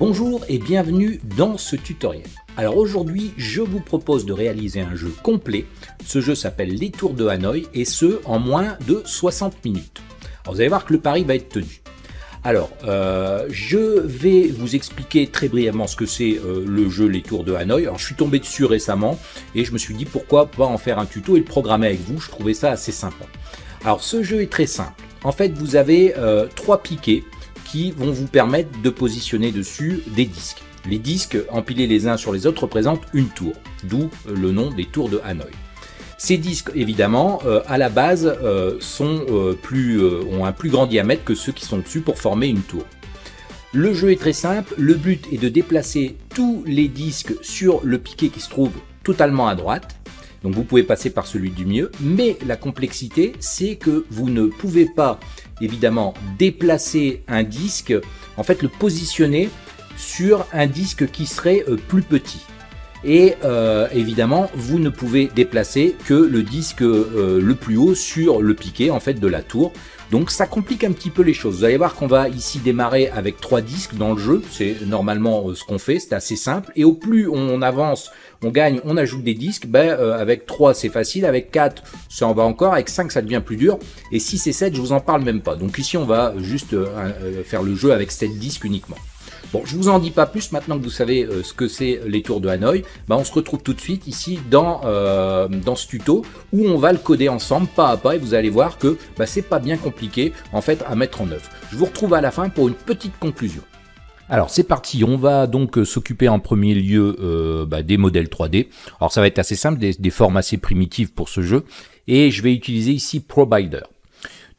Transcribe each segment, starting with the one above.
Bonjour et bienvenue dans ce tutoriel. Alors aujourd'hui, je vous propose de réaliser un jeu complet. Ce jeu s'appelle Les Tours de Hanoï et ce en moins de 60 minutes. Alors vous allez voir que le pari va être tenu. Alors, euh, je vais vous expliquer très brièvement ce que c'est euh, le jeu Les Tours de Hanoï. Alors, je suis tombé dessus récemment et je me suis dit pourquoi pas en faire un tuto et le programmer avec vous. Je trouvais ça assez sympa. Alors, ce jeu est très simple. En fait, vous avez euh, trois piquets qui vont vous permettre de positionner dessus des disques. Les disques empilés les uns sur les autres représentent une tour, d'où le nom des tours de Hanoï. Ces disques, évidemment, euh, à la base, euh, euh, ont un plus grand diamètre que ceux qui sont dessus pour former une tour. Le jeu est très simple, le but est de déplacer tous les disques sur le piquet qui se trouve totalement à droite. Donc vous pouvez passer par celui du milieu, mais la complexité, c'est que vous ne pouvez pas, évidemment, déplacer un disque, en fait le positionner sur un disque qui serait plus petit. Et euh, évidemment vous ne pouvez déplacer que le disque euh, le plus haut sur le piquet en fait de la tour. Donc ça complique un petit peu les choses. Vous allez voir qu'on va ici démarrer avec trois disques dans le jeu. C'est normalement euh, ce qu'on fait. C'est assez simple. Et au plus on avance on gagne on ajoute des disques ben, avec 3 c'est facile avec 4 ça en va encore avec 5 ça devient plus dur et 6 et 7 je vous en parle même pas donc ici on va juste faire le jeu avec 7 disques uniquement Bon, je vous en dis pas plus maintenant que vous savez euh, ce que c'est les tours de Hanoï. Bah, on se retrouve tout de suite ici dans, euh, dans ce tuto où on va le coder ensemble pas à pas et vous allez voir que bah, c'est pas bien compliqué en fait à mettre en œuvre. Je vous retrouve à la fin pour une petite conclusion. Alors c'est parti, on va donc euh, s'occuper en premier lieu bah, des modèles 3D. Alors ça va être assez simple, des, formes assez primitives pour ce jeu. Et je vais utiliser ici Probider.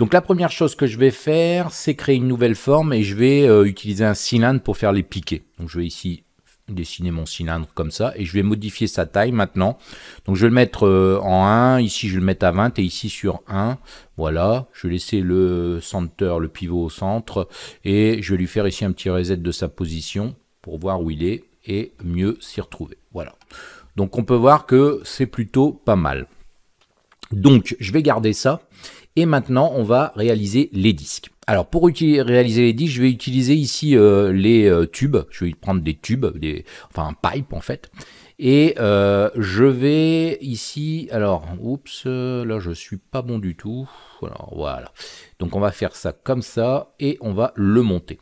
Donc la première chose que je vais faire, c'est créer une nouvelle forme et je vais euh, utiliser un cylindre pour faire les piquets. Donc je vais ici dessiner mon cylindre comme ça et je vais modifier sa taille maintenant. Donc je vais le mettre euh, en 1, ici je vais le mettre à 20 et ici sur 1. Voilà, je vais laisser le center, le pivot au centre et je vais lui faire ici un petit reset de sa position pour voir où il est et mieux s'y retrouver. Voilà. Donc on peut voir que c'est plutôt pas mal. Donc je vais garder ça et maintenant, on va réaliser les disques. Alors pour réaliser les disques, je vais utiliser ici euh, les euh, tubes. Je vais prendre des tubes, enfin un pipe en fait. Et euh, je vais ici, alors, oups, là je suis pas bon du tout. Alors, voilà. Donc on va faire ça comme ça et on va le monter.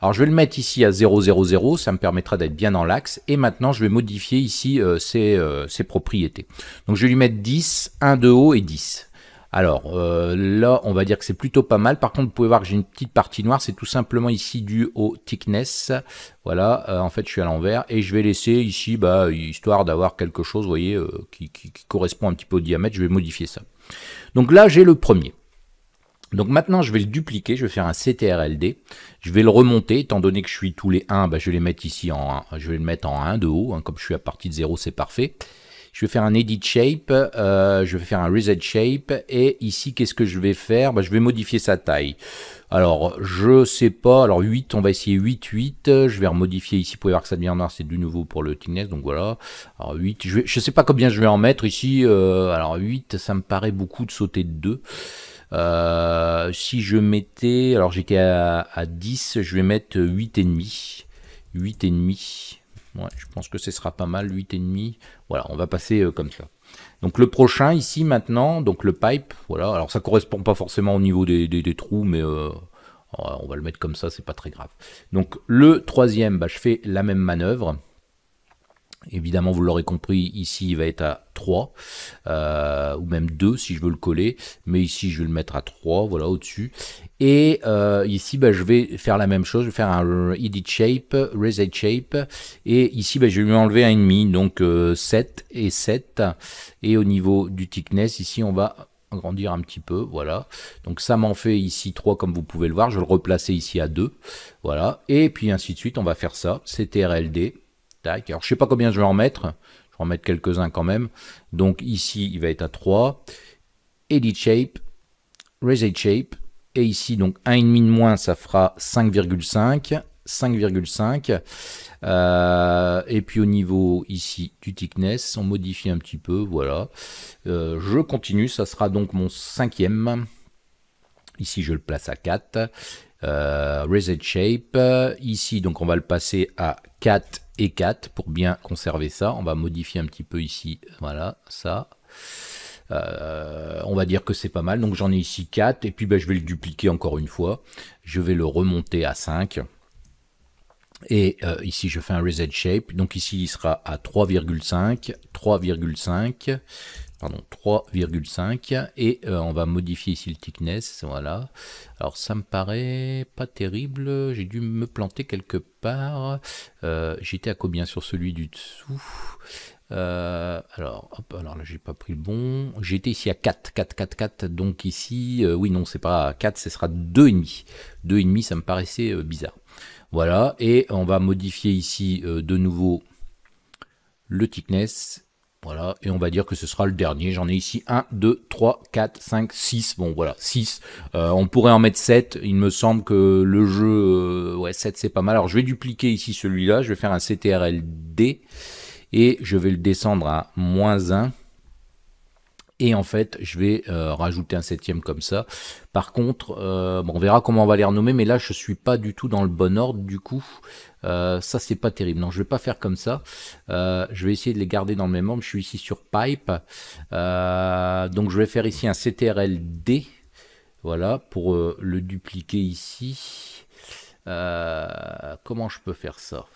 Alors je vais le mettre ici à 0,00, ça me permettra d'être bien dans l'axe. Et maintenant je vais modifier ici ses, ses, propriétés. Donc je vais lui mettre 10, 1 de haut et 10. Alors euh, là, on va dire que c'est plutôt pas mal. Par contre, vous pouvez voir que j'ai une petite partie noire. C'est tout simplement ici dû au thickness. Voilà, euh, en fait, je suis à l'envers. Et je vais laisser ici, bah, histoire d'avoir quelque chose, voyez, euh, qui, correspond un petit peu au diamètre. Je vais modifier ça. Donc là, j'ai le premier. Donc maintenant, je vais le dupliquer, je vais faire un CTRLD, je vais le remonter, étant donné que je suis tous les 1, bah, je vais les mettre ici en 1, je vais le mettre en 1 de haut, hein, comme je suis à partir de 0, c'est parfait. Je vais faire un edit shape, euh, je vais faire un reset shape, et ici, qu'est-ce que je vais faire? Bah, Je vais modifier sa taille. Alors, je sais pas, alors 8, on va essayer 8, 8, je vais remodifier ici, vous pouvez voir que ça devient noir, c'est du nouveau pour le thickness, donc voilà. Alors 8, je, vais, je sais pas combien je vais en mettre ici, euh, alors 8, ça me paraît beaucoup de sauter de 2. Euh, si je mettais, alors j'étais à, à 10, je vais mettre 8,5. 8,5. Je pense que ce sera pas mal, 8,5. Voilà, on va passer euh, comme ça. Donc le prochain ici maintenant, donc le pipe, voilà. Alors ça correspond pas forcément au niveau des, trous, mais euh, on va le mettre comme ça, c'est pas très grave. Donc le troisième, bah, je fais la même manœuvre. Évidemment, vous l'aurez compris, ici il va être à 3, euh, ou même 2 si je veux le coller, mais ici je vais le mettre à 3, voilà, au-dessus. Et euh, ici, bah, je vais faire la même chose, je vais faire un edit shape, reset shape, et ici bah, je vais lui enlever un ennemi, donc 7 euh, et 7. Et au niveau du thickness, ici on va agrandir un petit peu, voilà. Donc ça m'en fait ici 3 comme vous pouvez le voir, je vais le replacer ici à 2, voilà. Et puis ainsi de suite, on va faire ça, CTRLD, alors je sais pas combien je vais en mettre. Je vais en mettre quelques-uns quand même. Donc ici, il va être à 3. Edit Shape, Reset Shape. Et ici, donc 1,5 de moins, ça fera 5,5. 5,5. Euh, et puis au niveau ici du thickness, on modifie un petit peu, voilà. Euh, je continue, ça sera donc mon cinquième. Ici, je le place à 4. reset shape. Ici, donc on va le passer à 4 et 4 pour bien conserver ça. On va modifier un petit peu ici, voilà, ça. on va dire que c'est pas mal. Donc j'en ai ici 4 et puis ben, je vais le dupliquer encore une fois. Je vais le remonter à 5. Et euh, ici, je fais un reset shape. Donc ici, il sera à 3,5, 3,5, pardon, 3,5. Et euh, on va modifier ici le thickness. Voilà. Alors ça me paraît pas terrible. J'ai dû me planter quelque part. Euh, j'étais à combien sur celui du dessous? Alors, hop, alors là, j'ai pas pris le bon. J'étais ici à 4, 4, 4, 4. Donc ici, oui, non, c'est pas 4, ce sera 2,5. 2,5, ça me paraissait bizarre. Voilà, et on va modifier ici euh, de nouveau le thickness. Voilà, et on va dire que ce sera le dernier. J'en ai ici 1, 2, 3, 4, 5, 6. Bon, voilà, 6. Euh, on pourrait en mettre 7. Il me semble que le jeu, euh, ouais, 7 c'est pas mal. Alors, je vais dupliquer ici celui-là. Je vais faire un CTRL-D et je vais le descendre à moins 1 et en fait je vais euh, rajouter un septième comme ça. Par contre, on verra comment on va les renommer, mais là je suis pas du tout dans le bon ordre du coup. Euh, ça c'est pas terrible, non je vais pas faire comme ça. je vais essayer de les garder dans le même ordre, je suis ici sur Pipe. donc je vais faire ici un CTRL-D, voilà, pour le dupliquer ici. comment je peux faire ça?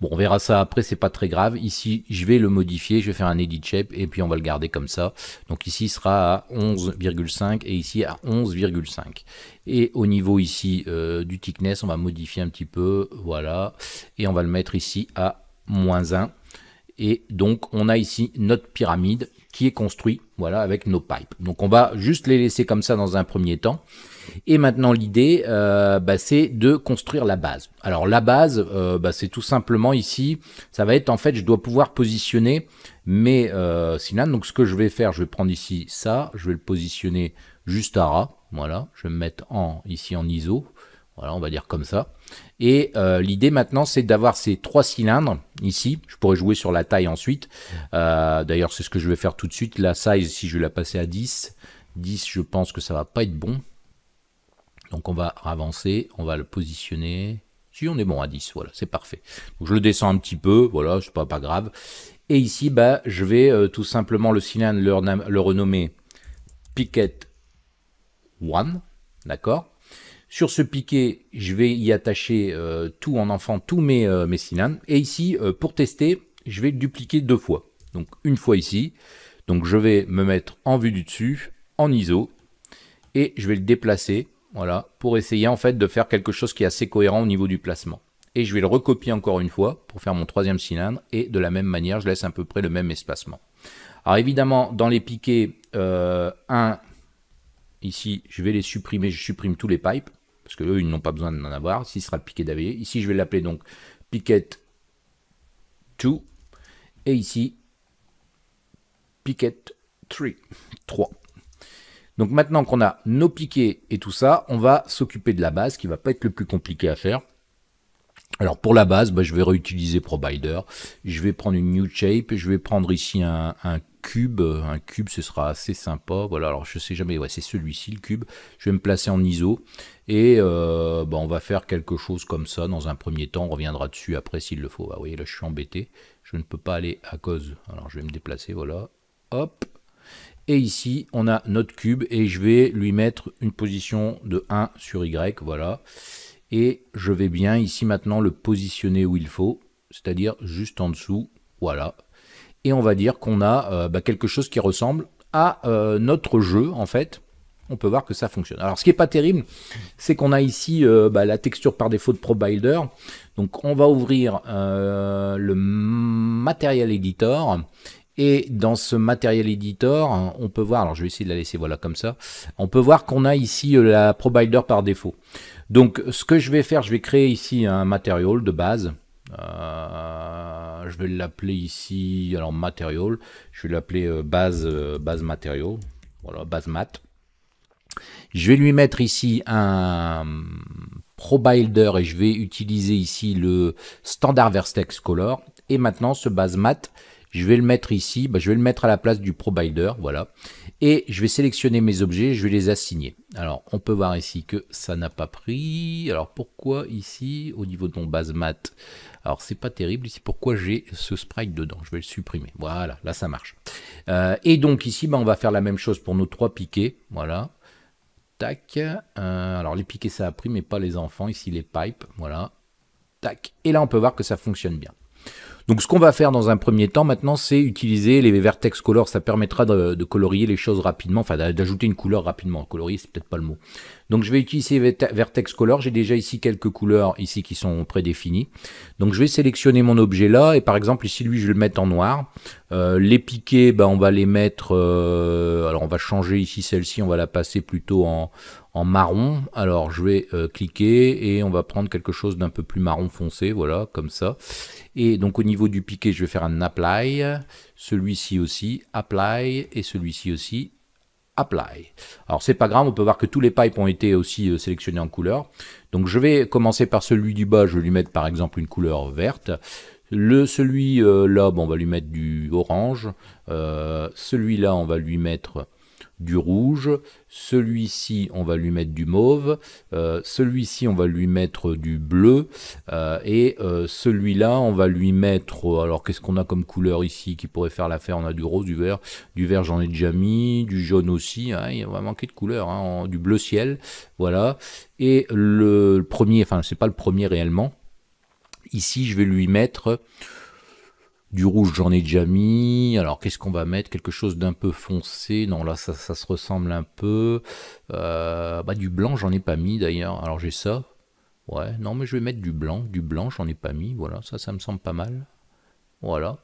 Bon, on verra ça après, c'est pas très grave. Ici, je vais le modifier, je vais faire un edit shape et puis on va le garder comme ça. Donc ici, il sera à 11,5 et ici à 11,5. Et au niveau ici euh, du thickness, on va modifier un petit peu, voilà. Et on va le mettre ici à moins 1. Et donc, on a ici notre pyramide qui est construite, voilà, avec nos pipes. Donc, on va juste les laisser comme ça dans un premier temps. Et maintenant, l'idée, euh, bah, c'est de construire la base. Alors, la base, euh, bah, c'est tout simplement ici, ça va être en fait, je dois pouvoir positionner mes euh, Donc, ce que je vais faire, je vais prendre ici ça, je vais le positionner juste à ras. Voilà, je vais me mettre en, ici en ISO. Voilà, on va dire comme ça. Et l'idée maintenant, c'est d'avoir ces trois cylindres ici. Je pourrais jouer sur la taille ensuite. D'ailleurs, c'est ce que je vais faire tout de suite. La size, si je vais la passer à 10, 10, je pense que ça va pas être bon. Donc on va avancer, on va le positionner. Si on est bon à 10, voilà, c'est parfait. Je le descends un petit peu, voilà, c'est pas, pas grave. Et ici, bah, je vais euh, tout simplement le cylindre le, renommer Piquet 1, d'accord? Sur ce piquet, je vais y attacher euh, tout en enfant, tous mes, euh, mes cylindres. Et ici, pour tester, je vais le dupliquer deux fois. Donc une fois ici. Donc je vais me mettre en vue du dessus, en ISO, et je vais le déplacer voilà, pour essayer en fait de faire quelque chose qui est assez cohérent au niveau du placement. Et je vais le recopier encore une fois pour faire mon troisième cylindre, et de la même manière, je laisse à peu près le même espacement. Alors évidemment, dans les piquets 1, euh, ici, je vais les supprimer, je supprime tous les pipes, parce que eux, ils n'ont pas besoin d'en avoir. Ici, ce sera le piquet d'AV. Ici, je vais l'appeler donc piquet 2, et ici, piquet 3, 3. Donc maintenant qu'on a nos piquets et tout ça, on va s'occuper de la base qui va pas être le plus compliqué à faire. Alors pour la base, bah, je vais réutiliser Provider. Je vais prendre une New Shape. Je vais prendre ici un, cube. Un cube, ce sera assez sympa. Voilà, alors je sais jamais. Ouais, c'est celui-ci, le cube. Je vais me placer en ISO. Et euh, bah, on va faire quelque chose comme ça dans un premier temps. On reviendra dessus après s'il le faut. Ah, vous voyez, là je suis embêté. Je ne peux pas aller à cause. Alors je vais me déplacer. Voilà. Hop. Et ici, on a notre cube et je vais lui mettre une position de 1 sur Y, voilà. Et je vais bien ici maintenant le positionner où il faut, c'est-à-dire juste en dessous, voilà. Et on va dire qu'on a euh, bah, quelque chose qui ressemble à euh, notre jeu, en fait. On peut voir que ça fonctionne. Alors, ce qui n'est pas terrible, c'est qu'on a ici euh, bah, la texture par défaut de ProBuilder. Donc, on va ouvrir le Material Editor et dans ce matériel editor, hein, on peut voir, alors je vais essayer de la laisser voilà comme ça, on peut voir qu'on a ici euh, la provider par défaut. Donc ce que je vais faire, je vais créer ici un material de base. Euh, je vais l'appeler ici, alors material, je vais l'appeler euh, base, base material, voilà, base mat. Je vais lui mettre ici un ProBuilder et je vais utiliser ici le standard Vertex Color. Et maintenant, ce base mat, Je vais le mettre ici, bah, je vais le mettre à la place du provider, voilà. Et je vais sélectionner mes objets, je vais les assigner. Alors, on peut voir ici que ça n'a pas pris. Alors, pourquoi ici, au niveau de mon base mat alors c'est pas terrible ici, pourquoi j'ai ce sprite dedans? Je vais le supprimer. Voilà, là ça marche. Euh, et donc ici, bah, on va faire la même chose pour nos trois piquets. Voilà. Tac. Euh, alors les piquets ça a pris, mais pas les enfants. Ici les pipes. Voilà. Tac. Et là on peut voir que ça fonctionne bien. Donc ce qu'on va faire dans un premier temps maintenant, c'est utiliser les vertex color. Ça permettra de, colorier les choses rapidement, enfin d'ajouter une couleur rapidement. Colorier, c'est peut-être pas le mot. Donc je vais utiliser vertex color. J'ai déjà ici quelques couleurs ici qui sont prédéfinies. Donc je vais sélectionner mon objet là et par exemple ici lui je vais le mettre en noir. Euh, les piquets, ben, on va les mettre. Euh, alors on va changer ici celle-ci, on va la passer plutôt en, marron. Alors je vais euh, cliquer et on va prendre quelque chose d'un peu plus marron foncé, voilà, comme ça. Et donc au niveau du piqué, je vais faire un apply, celui-ci aussi, apply, et celui-ci aussi, apply. Alors c'est pas grave, on peut voir que tous les pipes ont été aussi euh, sélectionnés en couleur. Donc je vais commencer par celui du bas, je vais lui mettre par exemple une couleur verte. Le, celui euh, là, on va lui mettre du orange. Celui-là, on va lui mettre du rouge, celui-ci on va lui mettre du mauve, euh, celui-ci on va lui mettre du bleu, euh, et euh, celui-là on va lui mettre, alors qu'est-ce qu'on a comme couleur ici qui pourrait faire l'affaire? On a du rose, du vert, du vert j'en ai déjà mis, du jaune aussi, hein, il va manquer de couleur, hein, du bleu ciel, voilà, et le premier, enfin c'est pas le premier réellement, ici je vais lui mettre du rouge, j'en ai déjà mis. Alors, qu'est-ce qu'on va mettre? Quelque chose d'un peu foncé. Non, là, ça, se ressemble un peu. Euh, bah, du blanc, j'en ai pas mis d'ailleurs. Alors, j'ai ça. Ouais, non, mais je vais mettre du blanc. Du blanc, j'en ai pas mis. Voilà, ça, ça me semble pas mal. Voilà.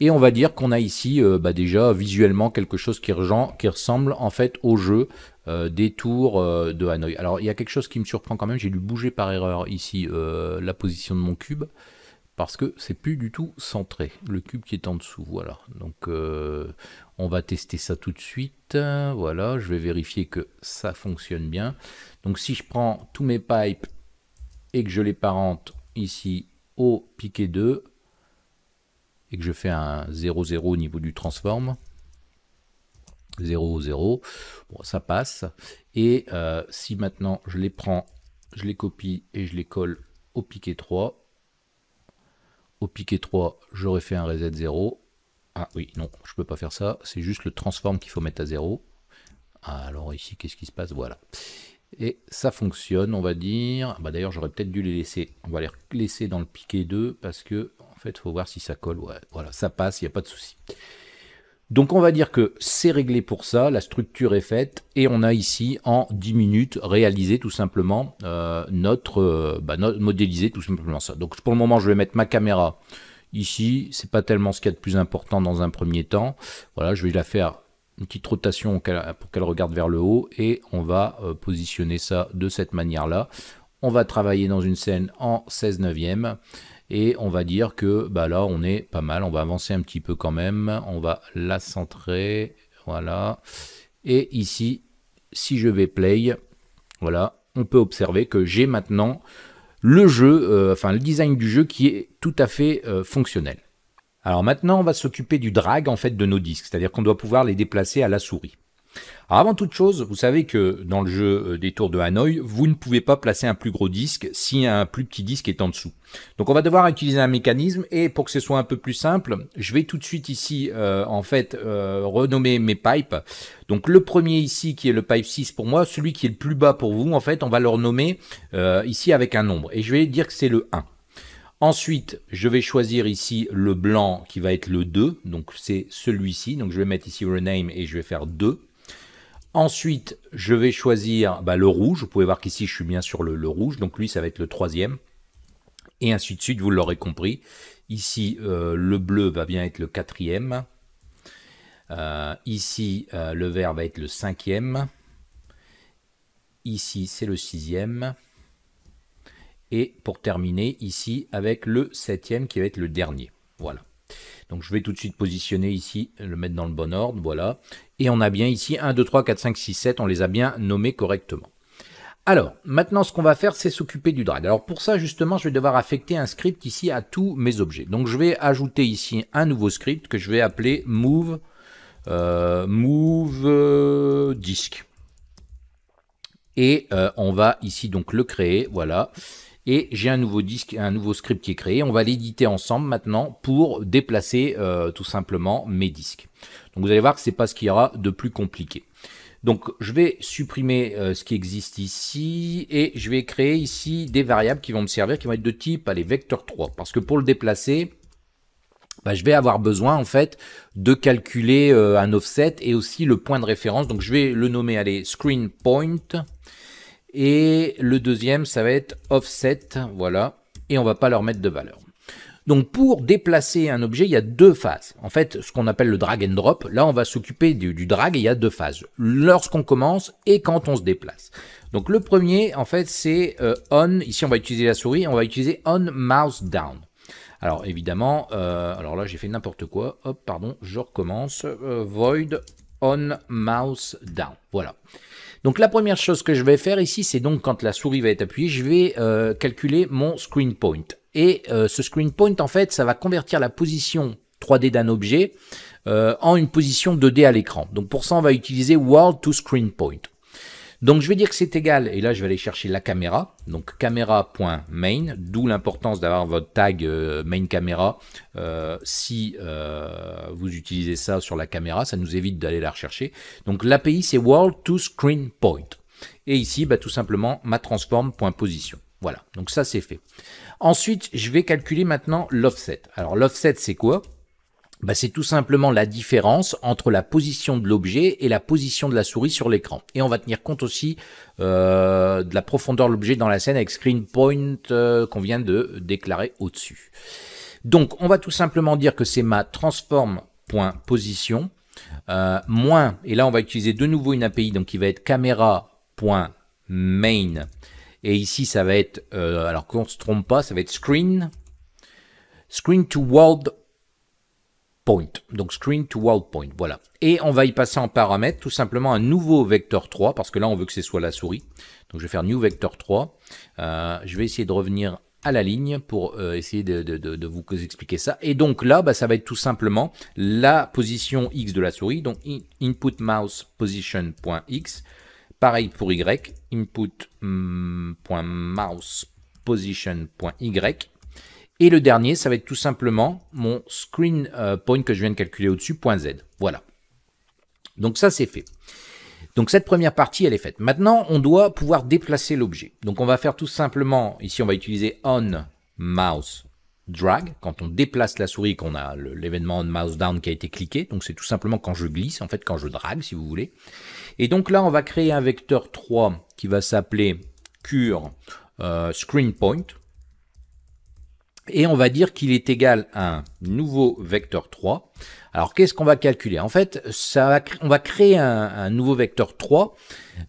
Et on va dire qu'on a ici euh, bah, déjà visuellement quelque chose qui, ressemble en fait au jeu euh, des tours de Hanoï. Alors il y a quelque chose qui me surprend quand même, j'ai dû bouger par erreur ici la position de mon cube parce que c'est plus du tout centré, le cube qui est en dessous, voilà. Donc euh, on va tester ça tout de suite, voilà, je vais vérifier que ça fonctionne bien. Donc si je prends tous mes pipes et que je les parente ici au piquet 2, et que je fais un 0,0 au niveau du transform, 0, 0, bon, ça passe. Et euh, si maintenant je les prends, je les copie et je les colle au piquet 3, au piquet 3, j'aurais fait un reset 0. Ah oui, non, je peux pas faire ça. C'est juste le transform qu'il faut mettre à 0. alors ici, qu'est-ce qui se passe? Voilà. Et ça fonctionne, on va dire. Bah, D'ailleurs, j'aurais peut-être dû les laisser. On va les laisser dans le piquet 2 parce que, en fait, il faut voir si ça colle. Voilà, ça passe, il n'y a pas de souci. Donc on va dire que c'est réglé pour ça, la structure est faite et on a ici en 10 minutes réalisé tout simplement euh, notre, euh, bah, modélisé tout simplement ça. Donc pour le moment je vais mettre ma caméra ici, c'est pas tellement ce qu'il y a de plus important dans un premier temps. Voilà, je vais la faire une petite rotation pour qu'elle regarde vers le haut et on va euh, positionner ça de cette manière là. On va travailler dans une scène en 16 neuvième et on va dire que bah là, on est pas mal. On va avancer un petit peu quand même. On va la centrer. Voilà. Et ici, si je vais play, voilà, on peut observer que j'ai maintenant le jeu, euh, enfin le design du jeu qui est tout à fait euh, fonctionnel. Alors maintenant, on va s'occuper du drag en fait de nos disques, c'est-à-dire qu'on doit pouvoir les déplacer à la souris. Alors avant toute chose, vous savez que dans le jeu euh, des tours de Hanoï, vous ne pouvez pas placer un plus gros disque si un plus petit disque est en dessous. Donc on va devoir utiliser un mécanisme et pour que ce soit un peu plus simple, je vais tout de suite ici euh, en fait euh, renommer mes pipes. Donc le premier ici qui est le pipe 6 pour moi, celui qui est le plus bas pour vous en fait, on va le renommer ici avec un nombre et je vais dire que c'est le 1. Ensuite, je vais choisir ici le blanc qui va être le 2, donc c'est celui-ci. Donc je vais mettre ici rename et je vais faire 2. Ensuite, je vais choisir bah, le rouge. Vous pouvez voir qu'ici, je suis bien sur le, rouge. Donc lui, ça va être le troisième. Et ainsi de suite, vous l'aurez compris. Ici, euh, le bleu va bien être le quatrième. Euh, ici, euh, le vert va être le cinquième. Ici, c'est le sixième. Et pour terminer, ici, avec le septième qui va être le dernier. Voilà. Donc je vais tout de suite positionner ici, le mettre dans le bon ordre, voilà. Et on a bien ici 1, 2, 3, 4, 5, 6, 7, on les a bien nommés correctement. Alors, maintenant, ce qu'on va faire, c'est s'occuper du drag. Alors, pour ça, justement, je vais devoir affecter un script ici à tous mes objets. Donc, je vais ajouter ici un nouveau script que je vais appeler move, euh, move euh. Et euh, on va ici donc le créer, voilà. Et j'ai un nouveau disque, un nouveau script qui est créé. On va l'éditer ensemble maintenant pour déplacer tout simplement mes disques. Donc, vous allez voir que c'est pas ce qu'il y aura de plus compliqué. Donc je vais supprimer euh, ce qui existe ici et je vais créer ici des variables qui vont me servir, qui vont être de type allez, vecteur 3. Parce que pour le déplacer, bah, je vais avoir besoin en fait de calculer euh, un offset et aussi le point de référence. Donc je vais le nommer allez, screen point. Et le deuxième, ça va être offset, voilà. Et on va pas leur mettre de valeur. Donc pour déplacer un objet, il y a deux phases. En fait, ce qu'on appelle le drag and drop, là on va s'occuper du, drag et il y a deux phases. Lorsqu'on commence et quand on se déplace. Donc le premier, en fait, c'est euh, on, ici on va utiliser la souris, on va utiliser on mouse down. Alors évidemment, euh, alors là j'ai fait n'importe quoi, hop, pardon, je recommence, euh, void on mouse down, voilà. Donc la première chose que je vais faire ici, c'est donc quand la souris va être appuyée, je vais calculer mon screen point. Et euh, ce screen point, en fait, ça va convertir la position 3D d'un objet euh, en une position 2D à l'écran. Donc pour ça, on va utiliser world to screen point. Donc je vais dire que c'est égal, et là je vais aller chercher la caméra, donc caméra.main, d'où l'importance d'avoir votre tag euh, main caméra. si vous utilisez ça sur la caméra, ça nous évite d'aller la rechercher. Donc l'API c'est world to screen point. Et ici, bah, tout simplement, ma transform.position. Voilà, donc ça c'est fait. Ensuite, je vais calculer maintenant l'offset. Alors l'offset, c'est quoi? Bah, c'est tout simplement la différence entre la position de l'objet et la position de la souris sur l'écran. Et on va tenir compte aussi euh, de la profondeur de l'objet dans la scène avec screen point euh, qu'on vient de déclarer au-dessus. Donc on va tout simplement dire que c'est ma transform.position euh, moins, et là on va utiliser de nouveau une API donc qui va être caméra.main et ici, ça va être, euh, alors qu'on ne se trompe pas, ça va être screen, screen to world Donc screen to world point, voilà. Et on va y passer en paramètre tout simplement un nouveau vecteur 3, parce que là, on veut que ce soit la souris. Donc je vais faire new vector 3. Euh, je vais essayer de revenir à la ligne pour euh, essayer de, vous expliquer ça. Et donc là, bah, ça va être tout simplement la position X de la souris, donc input mouse position.x Pareil pour Y, input.mouse.position.y. Et le dernier, ça va être tout simplement mon screen euh, point que je viens de calculer au-dessus, .z. Voilà. Donc ça, c'est fait. Donc cette première partie, elle est faite. Maintenant, on doit pouvoir déplacer l'objet. Donc on va faire tout simplement, ici on va utiliser on mouse drag, quand on déplace la souris, qu'on a l'événement on mouse down qui a été cliqué. Donc c'est tout simplement quand je glisse, en fait quand je drague si vous voulez. Et donc là, on va créer un vecteur 3 qui va s'appeler cure euh, screen point. Et on va dire qu'il est égal à un nouveau vecteur 3. Alors qu'est-ce qu'on va calculer? En fait, on va créer un, nouveau vecteur 3,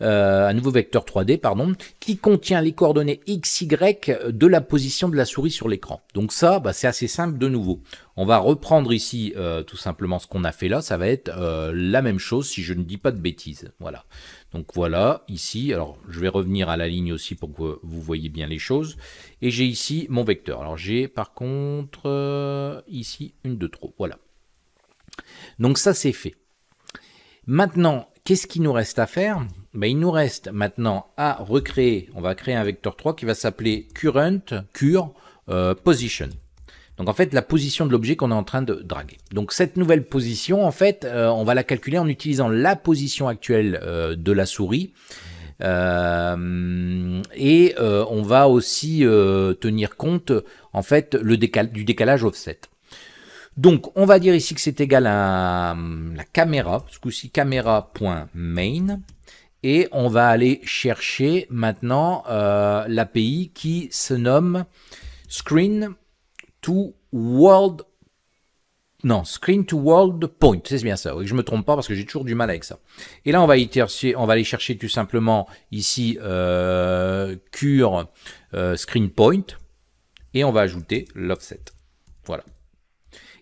euh, un nouveau vecteur 3D, pardon, qui contient les coordonnées x, y de la position de la souris sur l'écran. Donc ça, bah, c'est assez simple de nouveau. On va reprendre ici euh, tout simplement ce qu'on a fait là. Ça va être euh, la même chose si je ne dis pas de bêtises. Voilà. Donc voilà, ici, alors je vais revenir à la ligne aussi pour que vous voyez bien les choses. Et j'ai ici mon vecteur. Alors j'ai par contre ici une de trop. Voilà. Donc ça, c'est fait. Maintenant, qu'est-ce qu'il nous reste à faire? Ben, Il nous reste maintenant à recréer, on va créer un vecteur 3 qui va s'appeler current, cure, euh, position. Donc en fait, la position de l'objet qu'on est en train de draguer. Donc cette nouvelle position, en fait, euh, on va la calculer en utilisant la position actuelle euh, de la souris. et on va aussi tenir compte en fait du décalage offset. Donc, on va dire ici que c'est égal à hum, la caméra, ce coup-ci caméra.main, et on va aller chercher maintenant euh, l'API qui se nomme screen to world non, screen to world point, c'est bien ça. Oui, je me trompe pas parce que j'ai toujours du mal avec ça. Et là, on va, aller chercher tout simplement ici euh, cure euh, screen point et on va ajouter l'offset. Voilà.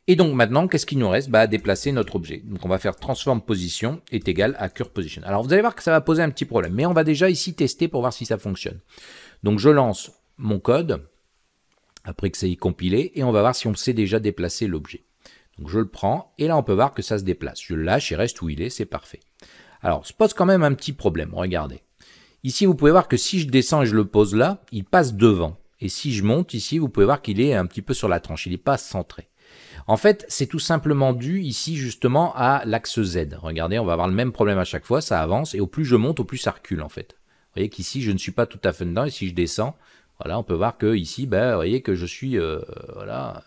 Et donc maintenant, qu'est-ce qu'il nous reste? Bah, Déplacer notre objet. Donc on va faire transform position est égal à curve position. Alors vous allez voir que ça va poser un petit problème, mais on va déjà ici tester pour voir si ça fonctionne. Donc je lance mon code, après que ait compilé, et on va voir si on sait déjà déplacer l'objet. Donc je le prends, et là on peut voir que ça se déplace. Je le lâche, il reste où il est, c'est parfait. Alors, se pose quand même un petit problème, regardez. Ici, vous pouvez voir que si je descends et je le pose là, il passe devant. Et si je monte ici, vous pouvez voir qu'il est un petit peu sur la tranche, il n'est pas centré. En fait, c'est tout simplement dû ici justement à l'axe Z. Regardez, on va avoir le même problème à chaque fois, ça avance, et au plus je monte, au plus ça recule en fait. Vous voyez qu'ici, je ne suis pas tout à fait dedans, et si je descends, voilà, on peut voir que ici, ben, vous voyez que je suis, euh, voilà,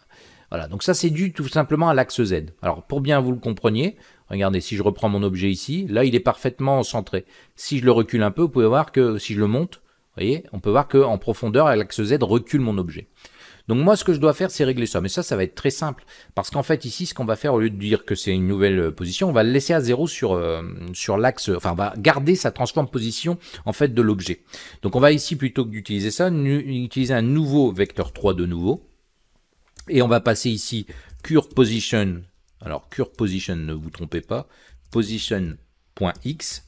voilà. Donc ça, c'est dû tout simplement à l'axe Z. Alors, pour bien vous le compreniez, regardez, si je reprends mon objet ici, là, il est parfaitement centré. Si je le recule un peu, vous pouvez voir que si je le monte, vous voyez, on peut voir qu'en profondeur, l'axe Z recule mon objet. Donc moi, ce que je dois faire, c'est régler ça. Mais ça, ça va être très simple. Parce qu'en fait, ici, ce qu'on va faire, au lieu de dire que c'est une nouvelle euh, position, on va le laisser à zéro sur, euh, sur l'axe, enfin, on va garder sa transform position, en fait, de l'objet. Donc on va ici, plutôt que d'utiliser ça, utiliser un nouveau vecteur 3 de nouveau. Et on va passer ici cure position. Alors, cure position, ne vous trompez pas. Position.x.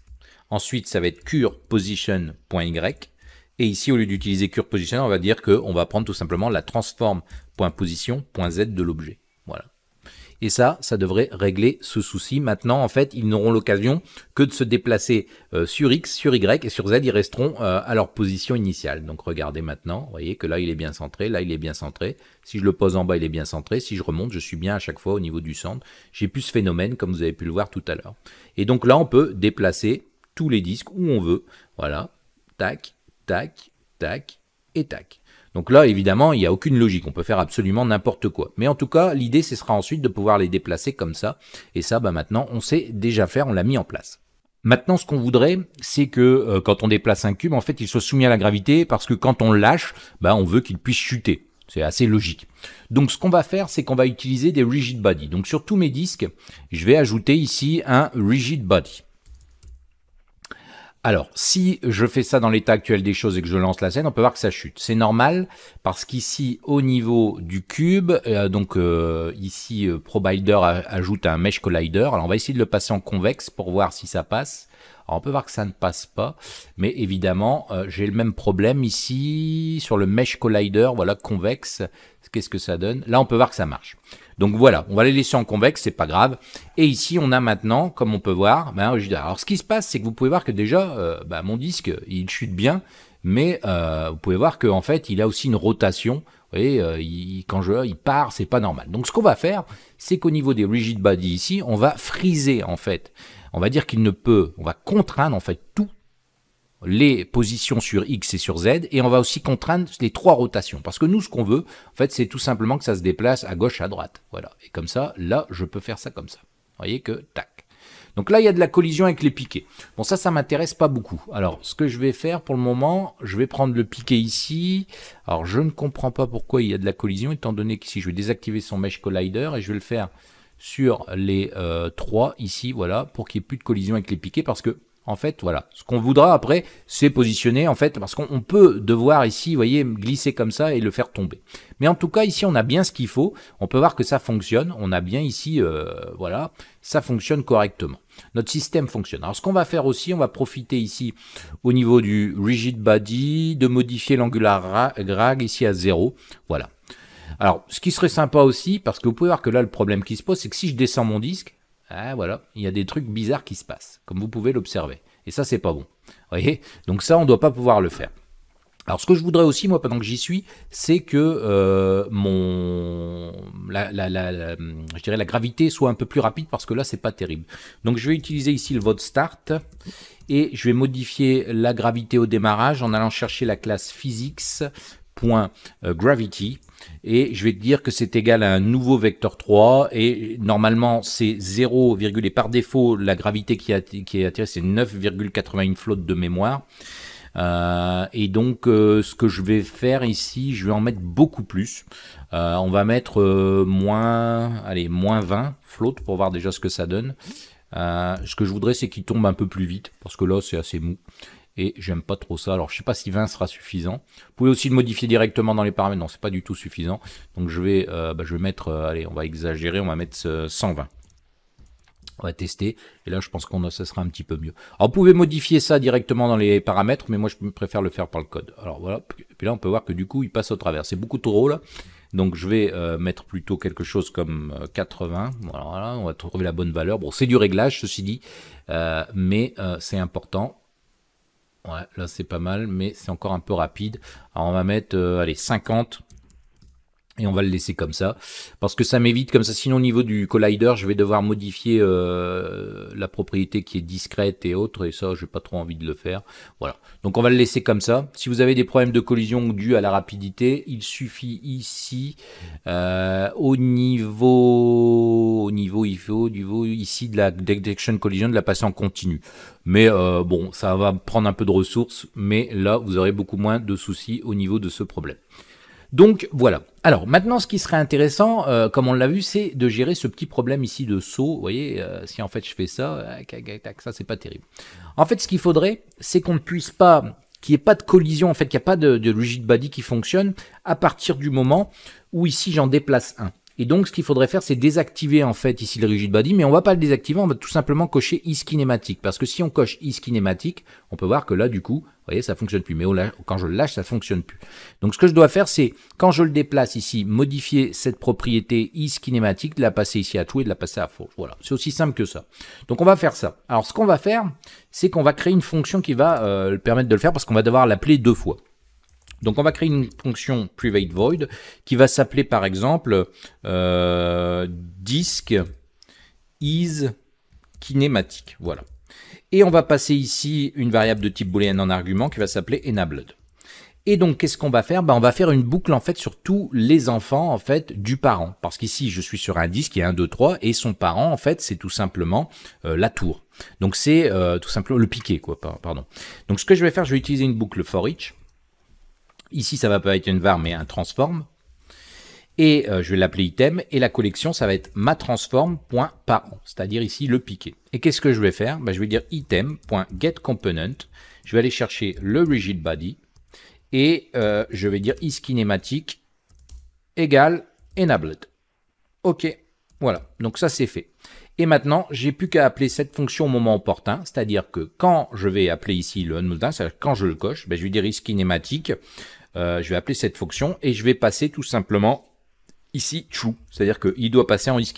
Ensuite, ça va être cure position.y. Et ici, au lieu d'utiliser cure position, on va dire qu'on va prendre tout simplement la transform.position.z de l'objet. Voilà. Et ça, ça devrait régler ce souci. Maintenant, en fait, ils n'auront l'occasion que de se déplacer euh, sur X, sur Y et sur Z, ils resteront euh, à leur position initiale. Donc regardez maintenant, vous voyez que là, il est bien centré, là, il est bien centré. Si je le pose en bas, il est bien centré. Si je remonte, je suis bien à chaque fois au niveau du centre. J'ai plus ce phénomène, comme vous avez pu le voir tout à l'heure. Et donc là, on peut déplacer tous les disques où on veut. Voilà, tac, tac, tac et tac. Donc là, évidemment, il n'y a aucune logique. On peut faire absolument n'importe quoi. Mais en tout cas, l'idée, ce sera ensuite de pouvoir les déplacer comme ça. Et ça, bah, maintenant, on sait déjà faire, on l'a mis en place. Maintenant, ce qu'on voudrait, c'est que euh, quand on déplace un cube, en fait, il soit soumis à la gravité parce que quand on lâche, bah, on veut qu'il puisse chuter. C'est assez logique. Donc, ce qu'on va faire, c'est qu'on va utiliser des rigid body. Donc, sur tous mes disques, je vais ajouter ici un rigid body. Alors, si je fais ça dans l'état actuel des choses et que je lance la scène, on peut voir que ça chute. C'est normal parce qu'ici, au niveau du cube, euh, donc euh, ici, euh, ajoute un Mesh Collider. Alors, on va essayer de le passer en convexe pour voir si ça passe. Alors, on peut voir que ça ne passe pas, mais évidemment, j'ai le même problème ici sur le Mesh Collider, voilà, convexe. Qu'est-ce que ça donne? Là, on peut voir que ça marche. Donc voilà, on va les laisser en convexe, c'est pas grave. Et ici, on a maintenant, comme on peut voir, ben, alors ce qui se passe, c'est que vous pouvez voir que déjà, euh, ben, mon disque, il chute bien, mais euh, vous pouvez voir qu'en fait, il a aussi une rotation. Vous voyez, euh, il, quand je, il part, c'est pas normal. Donc ce qu'on va faire, c'est qu'au niveau des rigid body ici, on va friser en fait. On va dire qu'il ne peut, on va contraindre en fait tout les positions sur X et sur Z, et on va aussi contraindre les trois rotations. Parce que nous, ce qu'on veut, en fait, c'est tout simplement que ça se déplace à gauche, à droite. Voilà. Et comme ça, là, je peux faire ça comme ça. Vous voyez que, tac. Donc là, il y a de la collision avec les piquets. Bon, ça, ça m'intéresse pas beaucoup. Alors, ce que je vais faire pour le moment, je vais prendre le piquet ici. Alors, je ne comprends pas pourquoi il y a de la collision, étant donné qu'ici, je vais désactiver son Mesh Collider, et je vais le faire sur les euh, trois ici, voilà, pour qu'il n'y ait plus de collision avec les piquets, parce que en fait, voilà. Ce qu'on voudra après, c'est positionner, en fait, parce qu'on peut devoir ici, vous voyez, glisser comme ça et le faire tomber. Mais en tout cas, ici, on a bien ce qu'il faut. On peut voir que ça fonctionne. On a bien ici, euh, voilà, ça fonctionne correctement. Notre système fonctionne. Alors, ce qu'on va faire aussi, on va profiter ici, au niveau du rigid body, de modifier l'angular drag ici à 0. Voilà. Alors, ce qui serait sympa aussi, parce que vous pouvez voir que là, le problème qui se pose, c'est que si je descends mon disque, ah, voilà, il y a des trucs bizarres qui se passent, comme vous pouvez l'observer. Et ça, c'est pas bon. voyez? Donc ça, on ne doit pas pouvoir le faire. Alors ce que je voudrais aussi, moi, pendant que j'y suis, c'est que euh, mon, la, je dirais la gravité soit un peu plus rapide parce que là, c'est pas terrible. Donc je vais utiliser ici le vote start et je vais modifier la gravité au démarrage en allant chercher la classe physics.gravity et je vais te dire que c'est égal à un nouveau vecteur 3 et normalement c'est 0, et par défaut la gravité qui, est attirée c'est 9,81 flotte de mémoire. Euh, et donc euh, ce que je vais faire ici, je vais en mettre beaucoup plus. Euh, on va mettre moins, allez, moins 20 flotte pour voir déjà ce que ça donne. ce que je voudrais c'est qu'il tombe un peu plus vite parce que là c'est assez mou. Et j'aime pas trop ça. Alors je sais pas si 20 sera suffisant. Vous pouvez aussi le modifier directement dans les paramètres. Non, c'est pas du tout suffisant. Donc je vais, euh, bah, je vais mettre, euh, allez, on va exagérer, on va mettre 120. On va tester, et là je pense qu'on ça sera un petit peu mieux. Alors vous pouvez modifier ça directement dans les paramètres, mais moi je préfère le faire par le code. Alors voilà, puis là on peut voir que du coup il passe au travers. C'est beaucoup trop là, donc je vais euh, mettre plutôt quelque chose comme 80. Voilà, on va trouver la bonne valeur. Bon, c'est du réglage, ceci dit, mais c'est important. Ouais, là c'est pas mal, mais c'est encore un peu rapide. Alors on va mettre, euh, allez, 50. Et on va le laisser comme ça, parce que ça m'évite comme ça. Sinon, au niveau du collider, je vais devoir modifier euh, la propriété qui est discrète et autres, et ça, j'ai pas trop envie de le faire. Voilà. Donc, on va le laisser comme ça. Si vous avez des problèmes de collision dus à la rapidité, il suffit ici, euh, au niveau, au niveau, il faut, au niveau ici de la detection collision, de la passer en continu. Mais euh, bon, ça va prendre un peu de ressources, mais là, vous aurez beaucoup moins de soucis au niveau de ce problème. Donc voilà. Alors maintenant, ce qui serait intéressant, euh, comme on l'a vu, c'est de gérer ce petit problème ici de saut. Vous voyez, euh, si en fait je fais ça, euh, ça c'est pas terrible. En fait, ce qu'il faudrait, c'est qu'on ne puisse pas, qu'il n'y ait pas de collision, en fait, qu'il n'y a pas de, de rigid body qui fonctionne à partir du moment où ici j'en déplace un. Et donc, ce qu'il faudrait faire, c'est désactiver en fait ici le rigid body, mais on va pas le désactiver, on va tout simplement cocher is kinématique. Parce que si on coche is kinématique, on peut voir que là, du coup, vous voyez, ça fonctionne plus. Mais quand je le lâche, ça fonctionne plus. Donc, ce que je dois faire, c'est, quand je le déplace ici, modifier cette propriété is kinématique, de la passer ici à true et de la passer à false. Voilà, c'est aussi simple que ça. Donc, on va faire ça. Alors, ce qu'on va faire, c'est qu'on va créer une fonction qui va euh, permettre de le faire parce qu'on va devoir l'appeler deux fois. Donc on va créer une fonction private void qui va s'appeler par exemple euh, disk is kinématique. Voilà. Et on va passer ici une variable de type boolean en argument qui va s'appeler enabled. Et donc, qu'est-ce qu'on va faire? Ben, On va faire une boucle en fait sur tous les enfants en fait du parent. Parce qu'ici, je suis sur un disque, il y a 1, 2, 3, et son parent, en fait, c'est tout simplement euh, la tour. Donc, c'est euh, tout simplement le piqué, quoi, pardon. Donc, ce que je vais faire, je vais utiliser une boucle for each. Ici, ça va pas être une var, mais un transform. Et euh, je vais l'appeler item. Et la collection, ça va être ma transform.parent, c'est-à-dire ici le piqué. Et qu'est-ce que je vais faire? Ben, Je vais dire item.getComponent. Je vais aller chercher le rigid body. Et euh, je vais dire isKinématique égale enabled. OK, voilà. Donc ça, c'est fait. Et maintenant, j'ai plus qu'à appeler cette fonction au moment opportun, c'est-à-dire que quand je vais appeler ici le unmultin, c'est-à-dire quand je le coche, ben, je vais dire isKinématique je vais appeler cette fonction et je vais passer tout simplement ici true, c'est-à-dire qu'il doit passer en is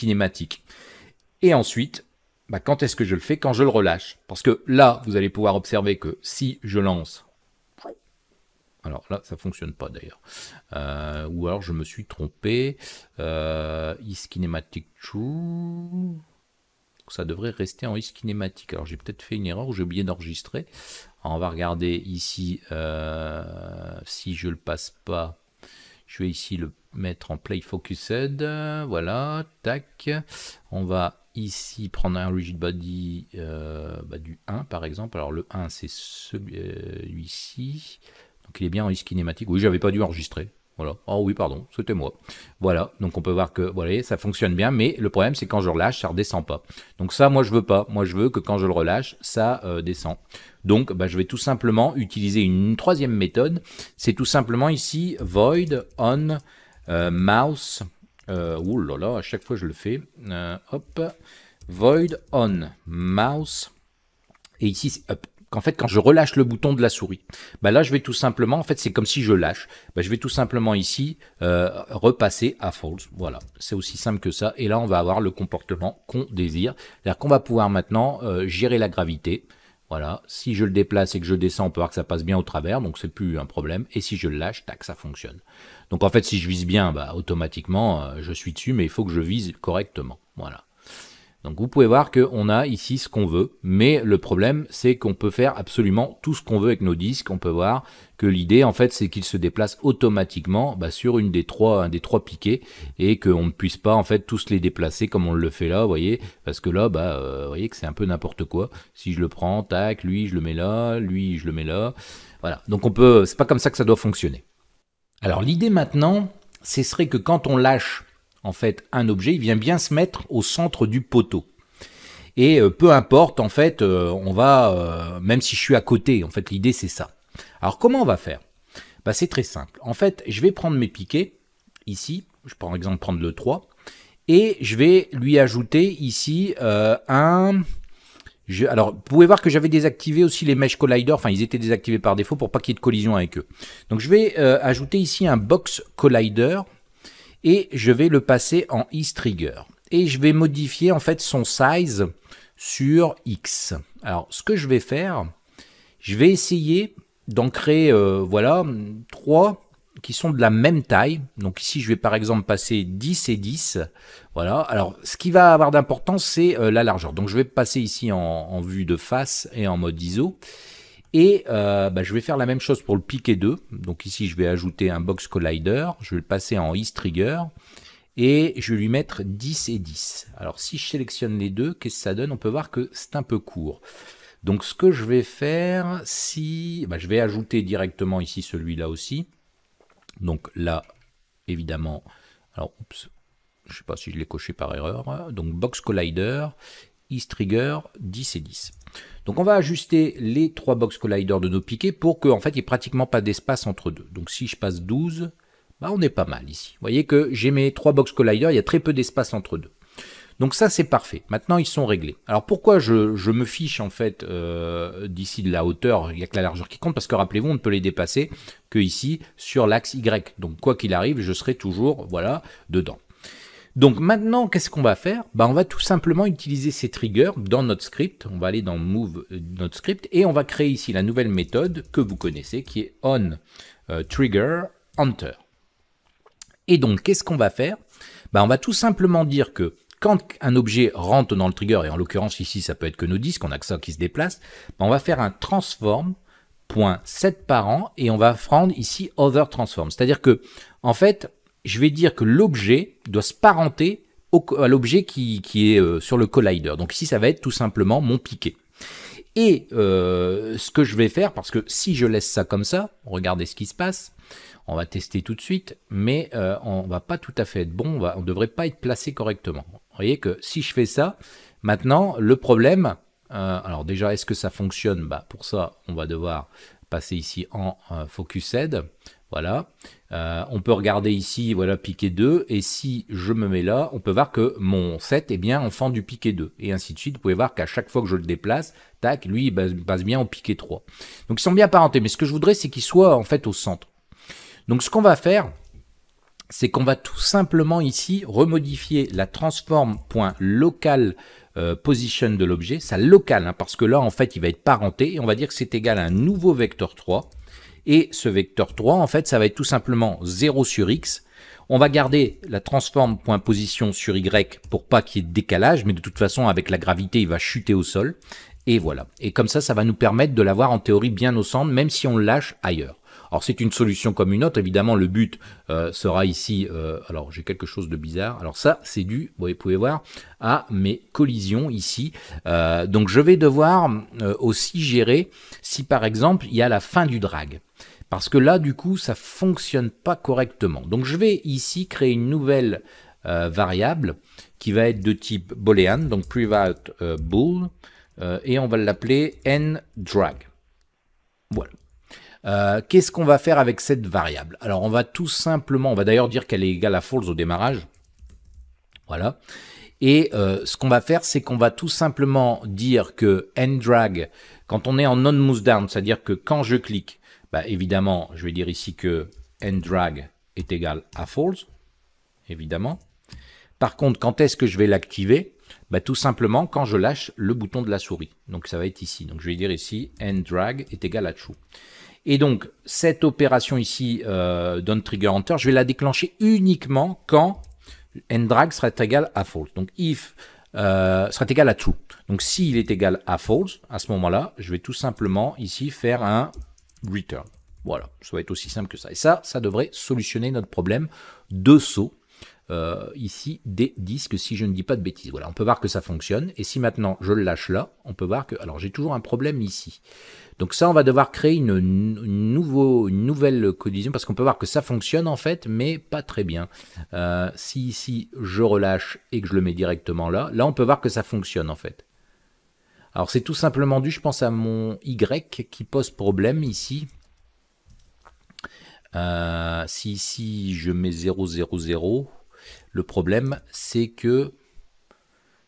Et ensuite, bah, quand est-ce que je le fais? Quand je le relâche. Parce que là, vous allez pouvoir observer que si je lance... Alors là, ça fonctionne pas d'ailleurs. Euh, ou alors je me suis trompé. Euh, is true. Ça devrait rester en is Alors j'ai peut-être fait une erreur ou j'ai oublié d'enregistrer on va regarder ici, euh, si je le passe pas, je vais ici le mettre en play focused, voilà, tac, on va ici prendre un rigid body euh, bah, du 1 par exemple, alors le 1 c'est celui-ci, donc il est bien en kinématique, oui j'avais pas dû enregistrer, voilà. Oh oui, pardon, c'était moi. Voilà, donc on peut voir que voilà, ça fonctionne bien, mais le problème c'est quand je relâche, ça redescend pas. Donc ça, moi je veux pas. Moi je veux que quand je le relâche, ça euh, descend. Donc bah, je vais tout simplement utiliser une troisième méthode. C'est tout simplement ici void on euh, mouse. Euh, ouh là là, à chaque fois je le fais. Hop, void on mouse. Et ici, hop, en fait, quand je relâche le bouton de la souris, bah là, je vais tout simplement, en fait, c'est comme si je lâche. Bah, je vais tout simplement ici euh, repasser à false. Voilà, c'est aussi simple que ça. Et là, on va avoir le comportement qu'on désire. C'est-à-dire qu'on va pouvoir maintenant euh, gérer la gravité. Voilà, si je le déplace et que je descends, on peut voir que ça passe bien au travers, donc c'est plus un problème. Et si je le lâche, tac, ça fonctionne. Donc en fait, si je vise bien, bah, automatiquement, euh, je suis dessus, mais il faut que je vise correctement. Voilà. Donc vous pouvez voir qu'on a ici ce qu'on veut, mais le problème c'est qu'on peut faire absolument tout ce qu'on veut avec nos disques. On peut voir que l'idée en fait c'est qu'ils se déplacent automatiquement bah, sur une des trois, un des trois piquets et qu'on ne puisse pas en fait tous les déplacer comme on le fait là, vous voyez, parce que là, bah, euh, vous voyez que c'est un peu n'importe quoi. Si je le prends, tac, lui je le mets là, lui je le mets là, voilà. Donc on peut, c'est pas comme ça que ça doit fonctionner. Alors l'idée maintenant, ce serait que quand on lâche en fait un objet, il vient bien se mettre au centre du poteau. Et euh, peu importe, en fait, euh, on va, euh, même si je suis à côté, en fait, l'idée c'est ça. Alors comment on va faire? Bah, C'est très simple. En fait, je vais prendre mes piquets, ici, je peux par exemple prendre le 3, et je vais lui ajouter ici un... alors, vous pouvez voir que j'avais désactivé aussi les mesh collider, enfin ils étaient désactivés par défaut pour pas qu'il y ait de collision avec eux. Donc je vais ajouter ici un box collider, et je vais le passer en trigger Et je vais modifier en fait son size sur X. Alors, ce que je vais faire, je vais essayer d'en créer, euh, voilà, trois qui sont de la même taille. Donc ici, je vais par exemple passer 10 et 10. Voilà. Alors, ce qui va avoir d'importance, c'est euh, la largeur. Donc, je vais passer ici en, vue de face et en mode ISO. Et euh, bah, je vais faire la même chose pour le piquet 2. Donc ici, je vais ajouter un box collider. Je vais le passer en Ease Trigger et je vais lui mettre 10 et 10. Alors si je sélectionne les deux, qu'est-ce que ça donne? On peut voir que c'est un peu court. Donc ce que je vais faire, si bah, je vais ajouter directement ici celui-là aussi. Donc là, évidemment, alors oups, je sais pas si je l'ai coché par erreur. Donc box collider, is trigger 10 et 10. Donc on va ajuster les trois box collider de nos piquets pour qu'en fait il n'y ait pratiquement pas d'espace entre deux. Donc si je passe 12, bah, on est pas mal ici. Vous voyez que j'ai mes trois box collider, il y a très peu d'espace entre deux. Donc ça c'est parfait. Maintenant ils sont réglés. Alors pourquoi je, me fiche en fait euh, d'ici de la hauteur, il n'y a que la largeur qui compte, parce que rappelez-vous on ne peut les dépasser que ici sur l'axe Y. Donc quoi qu'il arrive, je serai toujours voilà dedans. Donc maintenant, qu'est-ce qu'on va faire? Bah, On va tout simplement utiliser ces triggers dans notre script. On va aller dans Move euh, notre script et on va créer ici la nouvelle méthode que vous connaissez qui est on euh, trigger enter. Et donc, qu'est-ce qu'on va faire? Bah, On va tout simplement dire que quand un objet rentre dans le trigger, et en l'occurrence ici ça peut être que nos disques, on a que ça qui se déplace, bah, on va faire un transform et on va prendre ici other transform. C'est-à-dire que, en fait, je vais dire que l'objet doit se parenter à l'objet qui, est euh, sur le collider. Donc ici, ça va être tout simplement mon piquet. Et euh, ce que je vais faire, parce que si je laisse ça comme ça, regardez ce qui se passe, on va tester tout de suite, mais euh, on va pas tout à fait être bon, on ne devrait pas être placé correctement. Vous voyez que si je fais ça, maintenant, le problème, euh, alors déjà, est-ce que ça fonctionne? Bah, Pour ça, on va devoir passer ici en Focus Head. Voilà. on peut regarder ici, voilà, piqué 2. Et si je me mets là, on peut voir que mon set est bien enfant du piqué 2. Et ainsi de suite. Vous pouvez voir qu'à chaque fois que je le déplace, tac, lui, il passe bien au piqué 3. Donc ils sont bien parentés. Mais ce que je voudrais, c'est qu'ils soient en fait au centre. Donc ce qu'on va faire, c'est qu'on va tout simplement ici remodifier la transform.local euh, position de l'objet, ça local, hein, parce que là en fait il va être parenté, et on va dire que c'est égal à un nouveau vecteur 3, et ce vecteur 3 en fait ça va être tout simplement 0 sur x, on va garder la transform.position sur y pour pas qu'il y ait de décalage, mais de toute façon avec la gravité il va chuter au sol, et voilà. Et comme ça, ça va nous permettre de l'avoir en théorie bien au centre, même si on le lâche ailleurs. Alors c'est une solution comme une autre, évidemment le but euh, sera ici, euh, alors j'ai quelque chose de bizarre, alors ça c'est dû, vous pouvez voir, à mes collisions ici. Euh, donc je vais devoir aussi gérer si par exemple il y a la fin du drag. Parce que là du coup ça fonctionne pas correctement. Donc je vais ici créer une nouvelle variable qui va être de type boolean, donc private bool, et on va l'appeler nDrag. Voilà. Euh, qu'est-ce qu'on va faire avec cette variable? Alors on va tout simplement, on va d'ailleurs dire qu'elle est égale à false au démarrage. Voilà. Et euh, ce qu'on va faire, c'est qu'on va tout simplement dire que nDrag, quand on est en non down, c'est-à-dire que quand je clique, bah, évidemment, je vais dire ici que nDrag est égal à false, évidemment. Par contre, quand est-ce que je vais l'activer? Bah, Tout simplement quand je lâche le bouton de la souris. Donc ça va être ici. Donc je vais dire ici nDrag est égal à true. Et donc, cette opération ici, euh, trigger enter, je vais la déclencher uniquement quand nDrag sera égal à false. Donc, if euh, sera égal à true. Donc, s'il est égal à false, à ce moment-là, je vais tout simplement ici faire un return. Voilà, ça va être aussi simple que ça. Et ça, ça devrait solutionner notre problème de saut euh, ici des disques si je ne dis pas de bêtises. Voilà, on peut voir que ça fonctionne. Et si maintenant je le lâche là, on peut voir que... Alors j'ai toujours un problème ici. Donc ça, on va devoir créer une, nouveau, une nouvelle collision parce qu'on peut voir que ça fonctionne en fait, mais pas très bien. Euh, si ici je relâche et que je le mets directement là, là on peut voir que ça fonctionne en fait. Alors c'est tout simplement dû, je pense, à mon Y qui pose problème ici. Euh, si ici je mets 0, 0, 0, le problème c'est que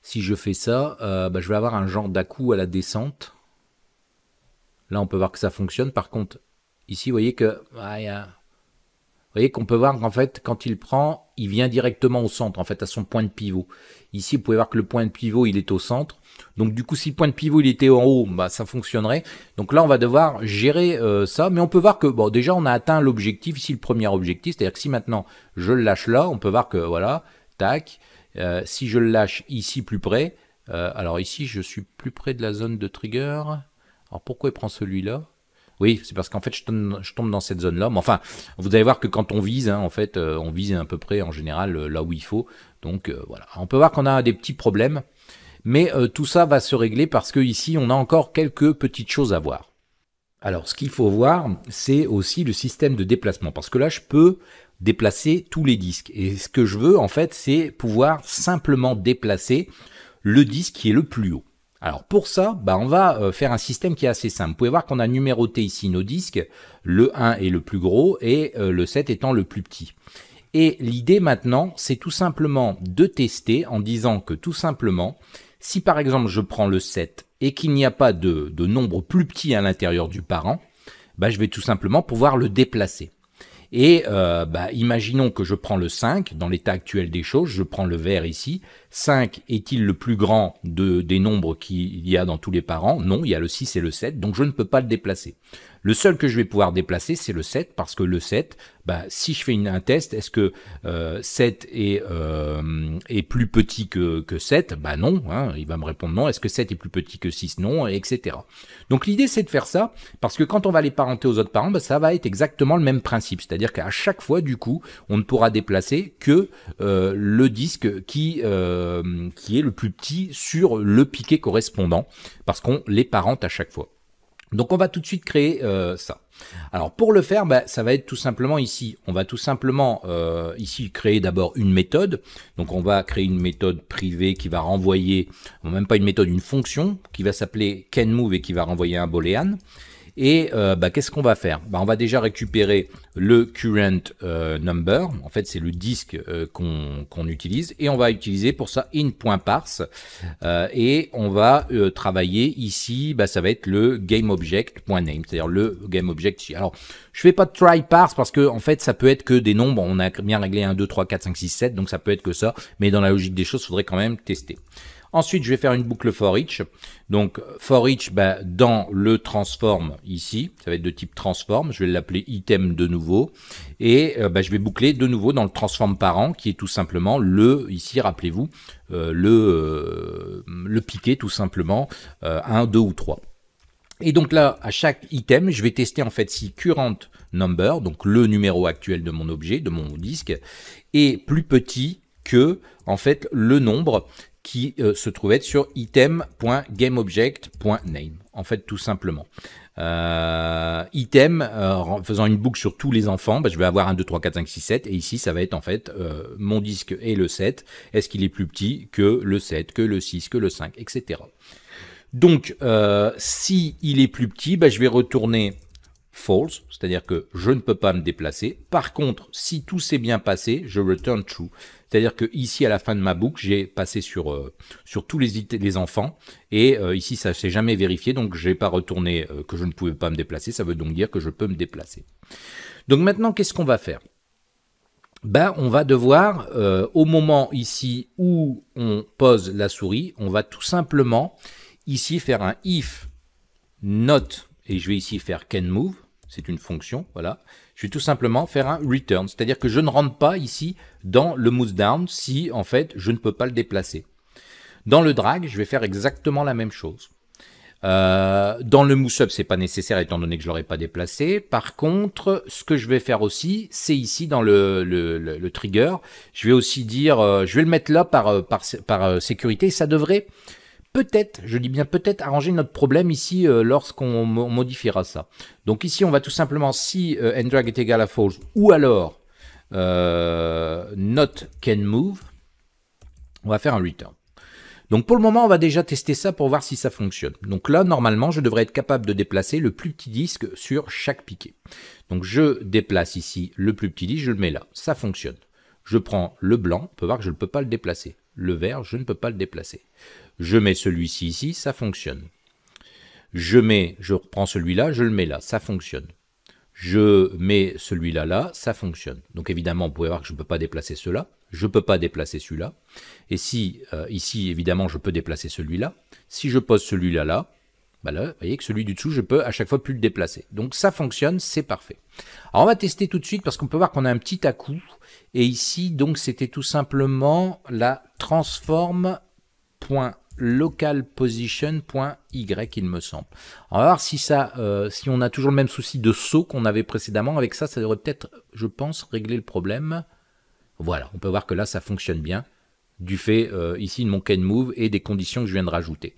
si je fais ça, euh, bah, je vais avoir un genre dà à la descente. Là on peut voir que ça fonctionne. Par contre, ici vous voyez que... Ah, voyez qu'on peut voir qu'en fait, quand il prend, il vient directement au centre, en fait, à son point de pivot. Ici, vous pouvez voir que le point de pivot, il est au centre. Donc du coup, si le point de pivot il était en haut, bah, ça fonctionnerait. Donc là, on va devoir gérer euh, ça. Mais on peut voir que, bon, déjà, on a atteint l'objectif, ici le premier objectif. C'est-à-dire que si maintenant je le lâche là, on peut voir que, voilà, tac. Euh, si je le lâche ici plus près, euh, alors ici, je suis plus près de la zone de trigger. Alors pourquoi il prend celui-là? Oui, c'est parce qu'en fait, je tombe, dans cette zone-là. Mais enfin, vous allez voir que quand on vise, hein, en fait, euh, on vise à peu près en général euh, là où il faut. Donc euh, voilà, on peut voir qu'on a des petits problèmes. Mais tout ça va se régler parce que ici, on a encore quelques petites choses à voir. Alors, ce qu'il faut voir, c'est aussi le système de déplacement. Parce que là, je peux déplacer tous les disques. Et ce que je veux, en fait, c'est pouvoir simplement déplacer le disque qui est le plus haut. Alors pour ça, bah on va euh, faire un système qui est assez simple. Vous pouvez voir qu'on a numéroté ici nos disques, le 1 est le plus gros et euh, le 7 étant le plus petit. Et l'idée maintenant, c'est tout simplement de tester en disant que tout simplement, si par exemple je prends le 7 et qu'il n'y a pas de, nombre plus petit à l'intérieur du parent, bah, je vais tout simplement pouvoir le déplacer. Et euh, bah, imaginons que je prends le 5, dans l'état actuel des choses, je prends le vert ici. 5 est-il le plus grand de, des nombres qu'il y a dans tous les parents? Non, il y a le 6 et le 7, donc je ne peux pas le déplacer. Le seul que je vais pouvoir déplacer, c'est le 7, parce que le 7, bah, si je fais un test, est-ce que euh, 7 est, euh, est, plus petit que, que 7 Bah non, hein, il va me répondre non. Est-ce que 7 est plus petit que 6 Non, etc. Donc l'idée, c'est de faire ça, parce que quand on va les parenter aux autres parents, bah, ça va être exactement le même principe. C'est-à-dire qu'à chaque fois, du coup, on ne pourra déplacer que euh, le disque qui, euh, qui est le plus petit sur le piquet correspondant, parce qu'on les parente à chaque fois. Donc on va tout de suite créer euh, ça. Alors pour le faire, bah, ça va être tout simplement ici. On va tout simplement euh, ici créer d'abord une méthode. Donc on va créer une méthode privée qui va renvoyer, même pas une méthode, une fonction qui va s'appeler canMove et qui va renvoyer un boolean. Et euh, bah, qu'est-ce qu'on va faire? Bah, On va déjà récupérer le current euh, number, en fait c'est le disque euh, qu'on utilise, et on va utiliser pour ça in.parse, et on va travailler ici, bah, ça va être le gameObject.name, c'est-à-dire le gameObject. Alors, je fais pas de try parse parce que en fait ça peut être que des nombres, on a bien réglé 1, 2, 3, 4, 5, 6, 7, donc ça peut être que ça, mais dans la logique des choses, il faudrait quand même tester. Ensuite, je vais faire une boucle for each. Donc, for each, ben, dans le transform ici, ça va être de type transform. Je vais l'appeler item de nouveau. Et euh, ben, je vais boucler de nouveau dans le transform parent, qui est tout simplement le, ici, rappelez-vous, euh, le, euh, le piqué, tout simplement, 1, 2 ou 3. Et donc là, à chaque item, je vais tester en fait si current number, donc le numéro actuel de mon objet, de mon disque, est plus petit que en fait le nombre qui euh, se trouvait sur item.gameObject.name, en fait tout simplement. Euh, item, euh, faisant une boucle sur tous les enfants, bah, je vais avoir 1, 2, 3, 4, 5, 6, 7, et ici ça va être en fait mon disque et le 7, est-ce qu'il est plus petit que le 7, que le 6, que le 5, etc. Donc, si il est plus petit, bah, je vais retourner false, c'est-à-dire que je ne peux pas me déplacer. Par contre, si tout s'est bien passé, je return true. C'est-à-dire que ici, à la fin de ma boucle, j'ai passé sur, euh, sur tous les, enfants, et euh, ici, ça ne s'est jamais vérifié, donc je n'ai pas retourné euh, que je ne pouvais pas me déplacer, ça veut donc dire que je peux me déplacer. Donc maintenant, qu'est-ce qu'on va faire? Ben, on va devoir, au moment ici où on pose la souris, on va tout simplement ici faire un if not, et je vais ici faire can move, c'est une fonction, voilà. Je vais tout simplement faire un return, c'est-à-dire que je ne rentre pas ici dans le move down si en fait je ne peux pas le déplacer. Dans le drag, je vais faire exactement la même chose. Euh, dans le mousse up, c'est pas nécessaire étant donné que je l'aurais pas déplacé. Par contre, ce que je vais faire aussi, c'est ici dans le, le, trigger, je vais aussi dire, euh, je vais le mettre là par, euh, sécurité. Ça devrait peut-être, je dis bien peut-être, arranger notre problème ici euh, lorsqu'on modifiera ça. Donc ici, on va tout simplement, si euh, ndrag est égal à false, ou alors euh, not can move, on va faire un return. Donc pour le moment, on va déjà tester ça pour voir si ça fonctionne. Donc là, normalement, je devrais être capable de déplacer le plus petit disque sur chaque piquet. Donc je déplace ici le plus petit disque, je le mets là. Ça fonctionne. Je prends le blanc, on peut voir que je ne peux pas le déplacer. Le vert, je ne peux pas le déplacer. Je mets celui-ci ici, ça fonctionne. Je mets, je reprends celui-là, je le mets là, ça fonctionne. Je mets celui-là là, ça fonctionne. Donc évidemment, vous pouvez voir que je ne peux pas déplacer cela. Je ne peux pas déplacer celui-là. Et si, euh, ici, évidemment, je peux déplacer celui-là. Si je pose celui-là là, bah là, vous voyez que celui du dessous, je peux à chaque fois plus le déplacer. Donc ça fonctionne, c'est parfait. Alors on va tester tout de suite parce qu'on peut voir qu'on a un petit à-coup. Et ici, donc, c'était tout simplement la transform.localposition.y, il me semble. On va voir si ça, euh, si on a toujours le même souci de saut qu'on avait précédemment. Avec ça, ça devrait peut-être, je pense, régler le problème. Voilà, on peut voir que là, ça fonctionne bien du fait euh, ici de mon can move et des conditions que je viens de rajouter.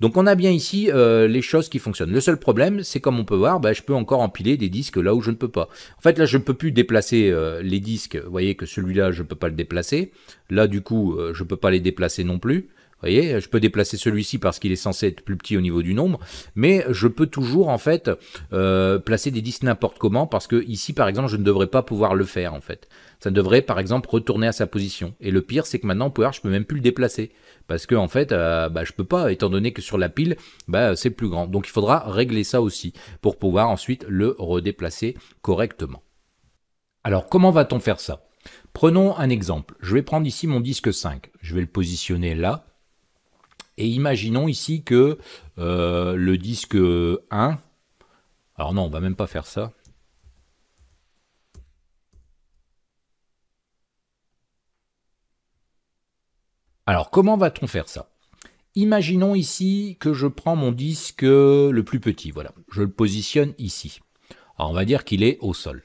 Donc on a bien ici euh, les choses qui fonctionnent. Le seul problème, c'est comme on peut voir, bah, je peux encore empiler des disques là où je ne peux pas. En fait là, je ne peux plus déplacer les disques. Vous voyez que celui-là, je ne peux pas le déplacer. Là, du coup, je ne peux pas les déplacer non plus voyez, je peux déplacer celui-ci parce qu'il est censé être plus petit au niveau du nombre, mais je peux toujours en fait euh, placer des disques n'importe comment parce que ici par exemple je ne devrais pas pouvoir le faire en fait. Ça devrait par exemple retourner à sa position. Et le pire c'est que maintenant pouvoir je peux même plus le déplacer parce que en fait euh, bah, je peux pas étant donné que sur la pile bah, c'est plus grand. Donc il faudra régler ça aussi pour pouvoir ensuite le redéplacer correctement. Alors comment va-t-on faire ça? Prenons un exemple. Je vais prendre ici mon disque 5. Je vais le positionner là. Et imaginons ici que euh, le disque 1, alors non, on va même pas faire ça. Alors comment va-t-on faire ça? Imaginons ici que je prends mon disque le plus petit, voilà, je le positionne ici. Alors on va dire qu'il est au sol.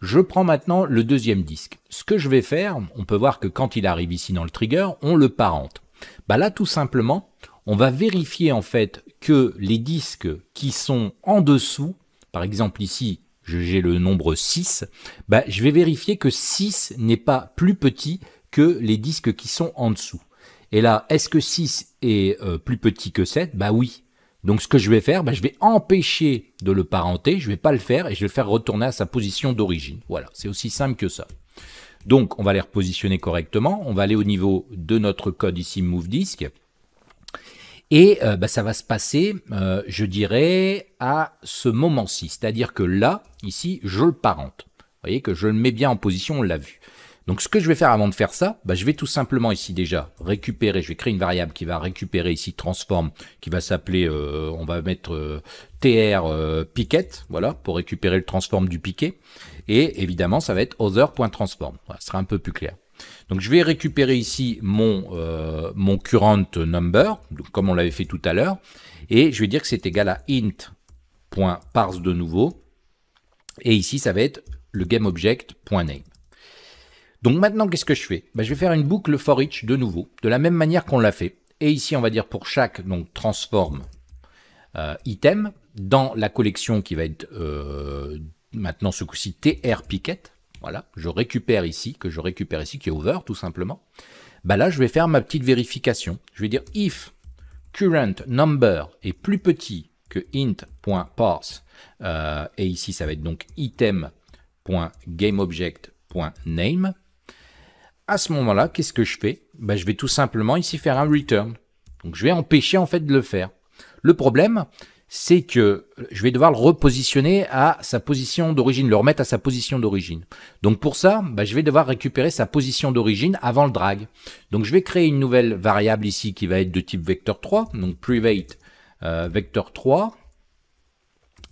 Je prends maintenant le deuxième disque. Ce que je vais faire, on peut voir que quand il arrive ici dans le trigger, on le parente. Bah là, tout simplement, on va vérifier en fait que les disques qui sont en dessous, par exemple ici, j'ai le nombre 6, bah, je vais vérifier que 6 n'est pas plus petit que les disques qui sont en dessous. Et là, est-ce que 6 est euh, plus petit que 7 Bah oui. Donc ce que je vais faire, bah, je vais empêcher de le parenter, je ne vais pas le faire et je vais le faire retourner à sa position d'origine. Voilà, c'est aussi simple que ça. Donc, on va les repositionner correctement. On va aller au niveau de notre code ici, move disk. Et euh, bah, ça va se passer, euh, je dirais, à ce moment-ci. C'est-à-dire que là, ici, je le parente. Vous voyez que je le mets bien en position, on l'a vu. Donc ce que je vais faire avant de faire ça, bah, je vais tout simplement ici déjà récupérer, je vais créer une variable qui va récupérer ici transform, qui va s'appeler, euh, on va mettre tr picket, voilà, pour récupérer le transform du piquet. Et évidemment, ça va être other.transform. Voilà, ce sera un peu plus clair. Donc je vais récupérer ici mon, euh, mon current number, comme on l'avait fait tout à l'heure, et je vais dire que c'est égal à int.parse de nouveau, et ici ça va être le gameObject.name. Donc maintenant, qu'est-ce que je fais? Ben, Je vais faire une boucle for each de nouveau, de la même manière qu'on l'a fait. Et ici, on va dire pour chaque donc transform euh, item, dans la collection qui va être euh, maintenant ce coup-ci tr picket, voilà, je récupère ici, que je récupère ici, qui est over tout simplement, bah là je vais faire ma petite vérification. Je vais dire if current number est plus petit que int.parse, euh, et ici ça va être donc item.gameObject.name, à ce moment-là, qu'est-ce que je fais? Bah, Je vais tout simplement ici faire un return. Donc je vais empêcher en fait de le faire. Le problème, c'est que je vais devoir le repositionner à sa position d'origine, le remettre à sa position d'origine. Donc pour ça, bah, je vais devoir récupérer sa position d'origine avant le drag. Donc je vais créer une nouvelle variable ici qui va être de type vector 3, donc private euh, vector 3,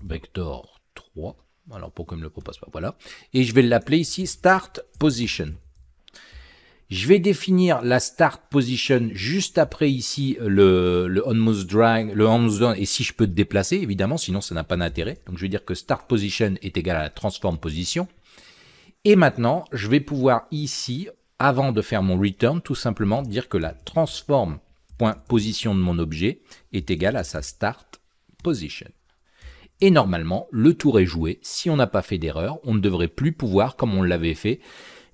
vector 3, alors pourquoi il me le propose pas, voilà, et je vais l'appeler ici start position. Je vais définir la start position juste après ici le, le onmost drag, le onmost down, et si je peux te déplacer, évidemment, sinon ça n'a pas d'intérêt. Donc je vais dire que start position est égal à la transform position. Et maintenant, je vais pouvoir ici, avant de faire mon return, tout simplement dire que la transform.position de mon objet est égale à sa start position. Et normalement, le tour est joué. Si on n'a pas fait d'erreur, on ne devrait plus pouvoir, comme on l'avait fait,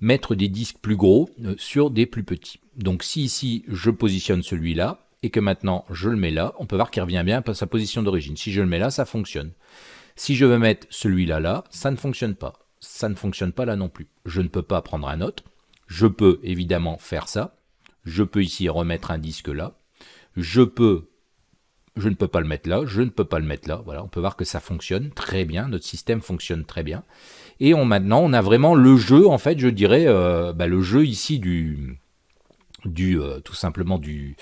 mettre des disques plus gros euh, sur des plus petits. Donc si ici je positionne celui-là et que maintenant je le mets là, on peut voir qu'il revient bien à sa position d'origine. Si je le mets là, ça fonctionne. Si je veux mettre celui-là là, ça ne fonctionne pas. Ça ne fonctionne pas là non plus. Je ne peux pas prendre un autre. Je peux évidemment faire ça. Je peux ici remettre un disque là. Je peux je ne peux pas le mettre là, je ne peux pas le mettre là. Voilà, on peut voir que ça fonctionne très bien, notre système fonctionne très bien. Et maintenant, on a vraiment le jeu, en fait, je dirais, euh, bah, le jeu ici du, du euh, tout simplement du,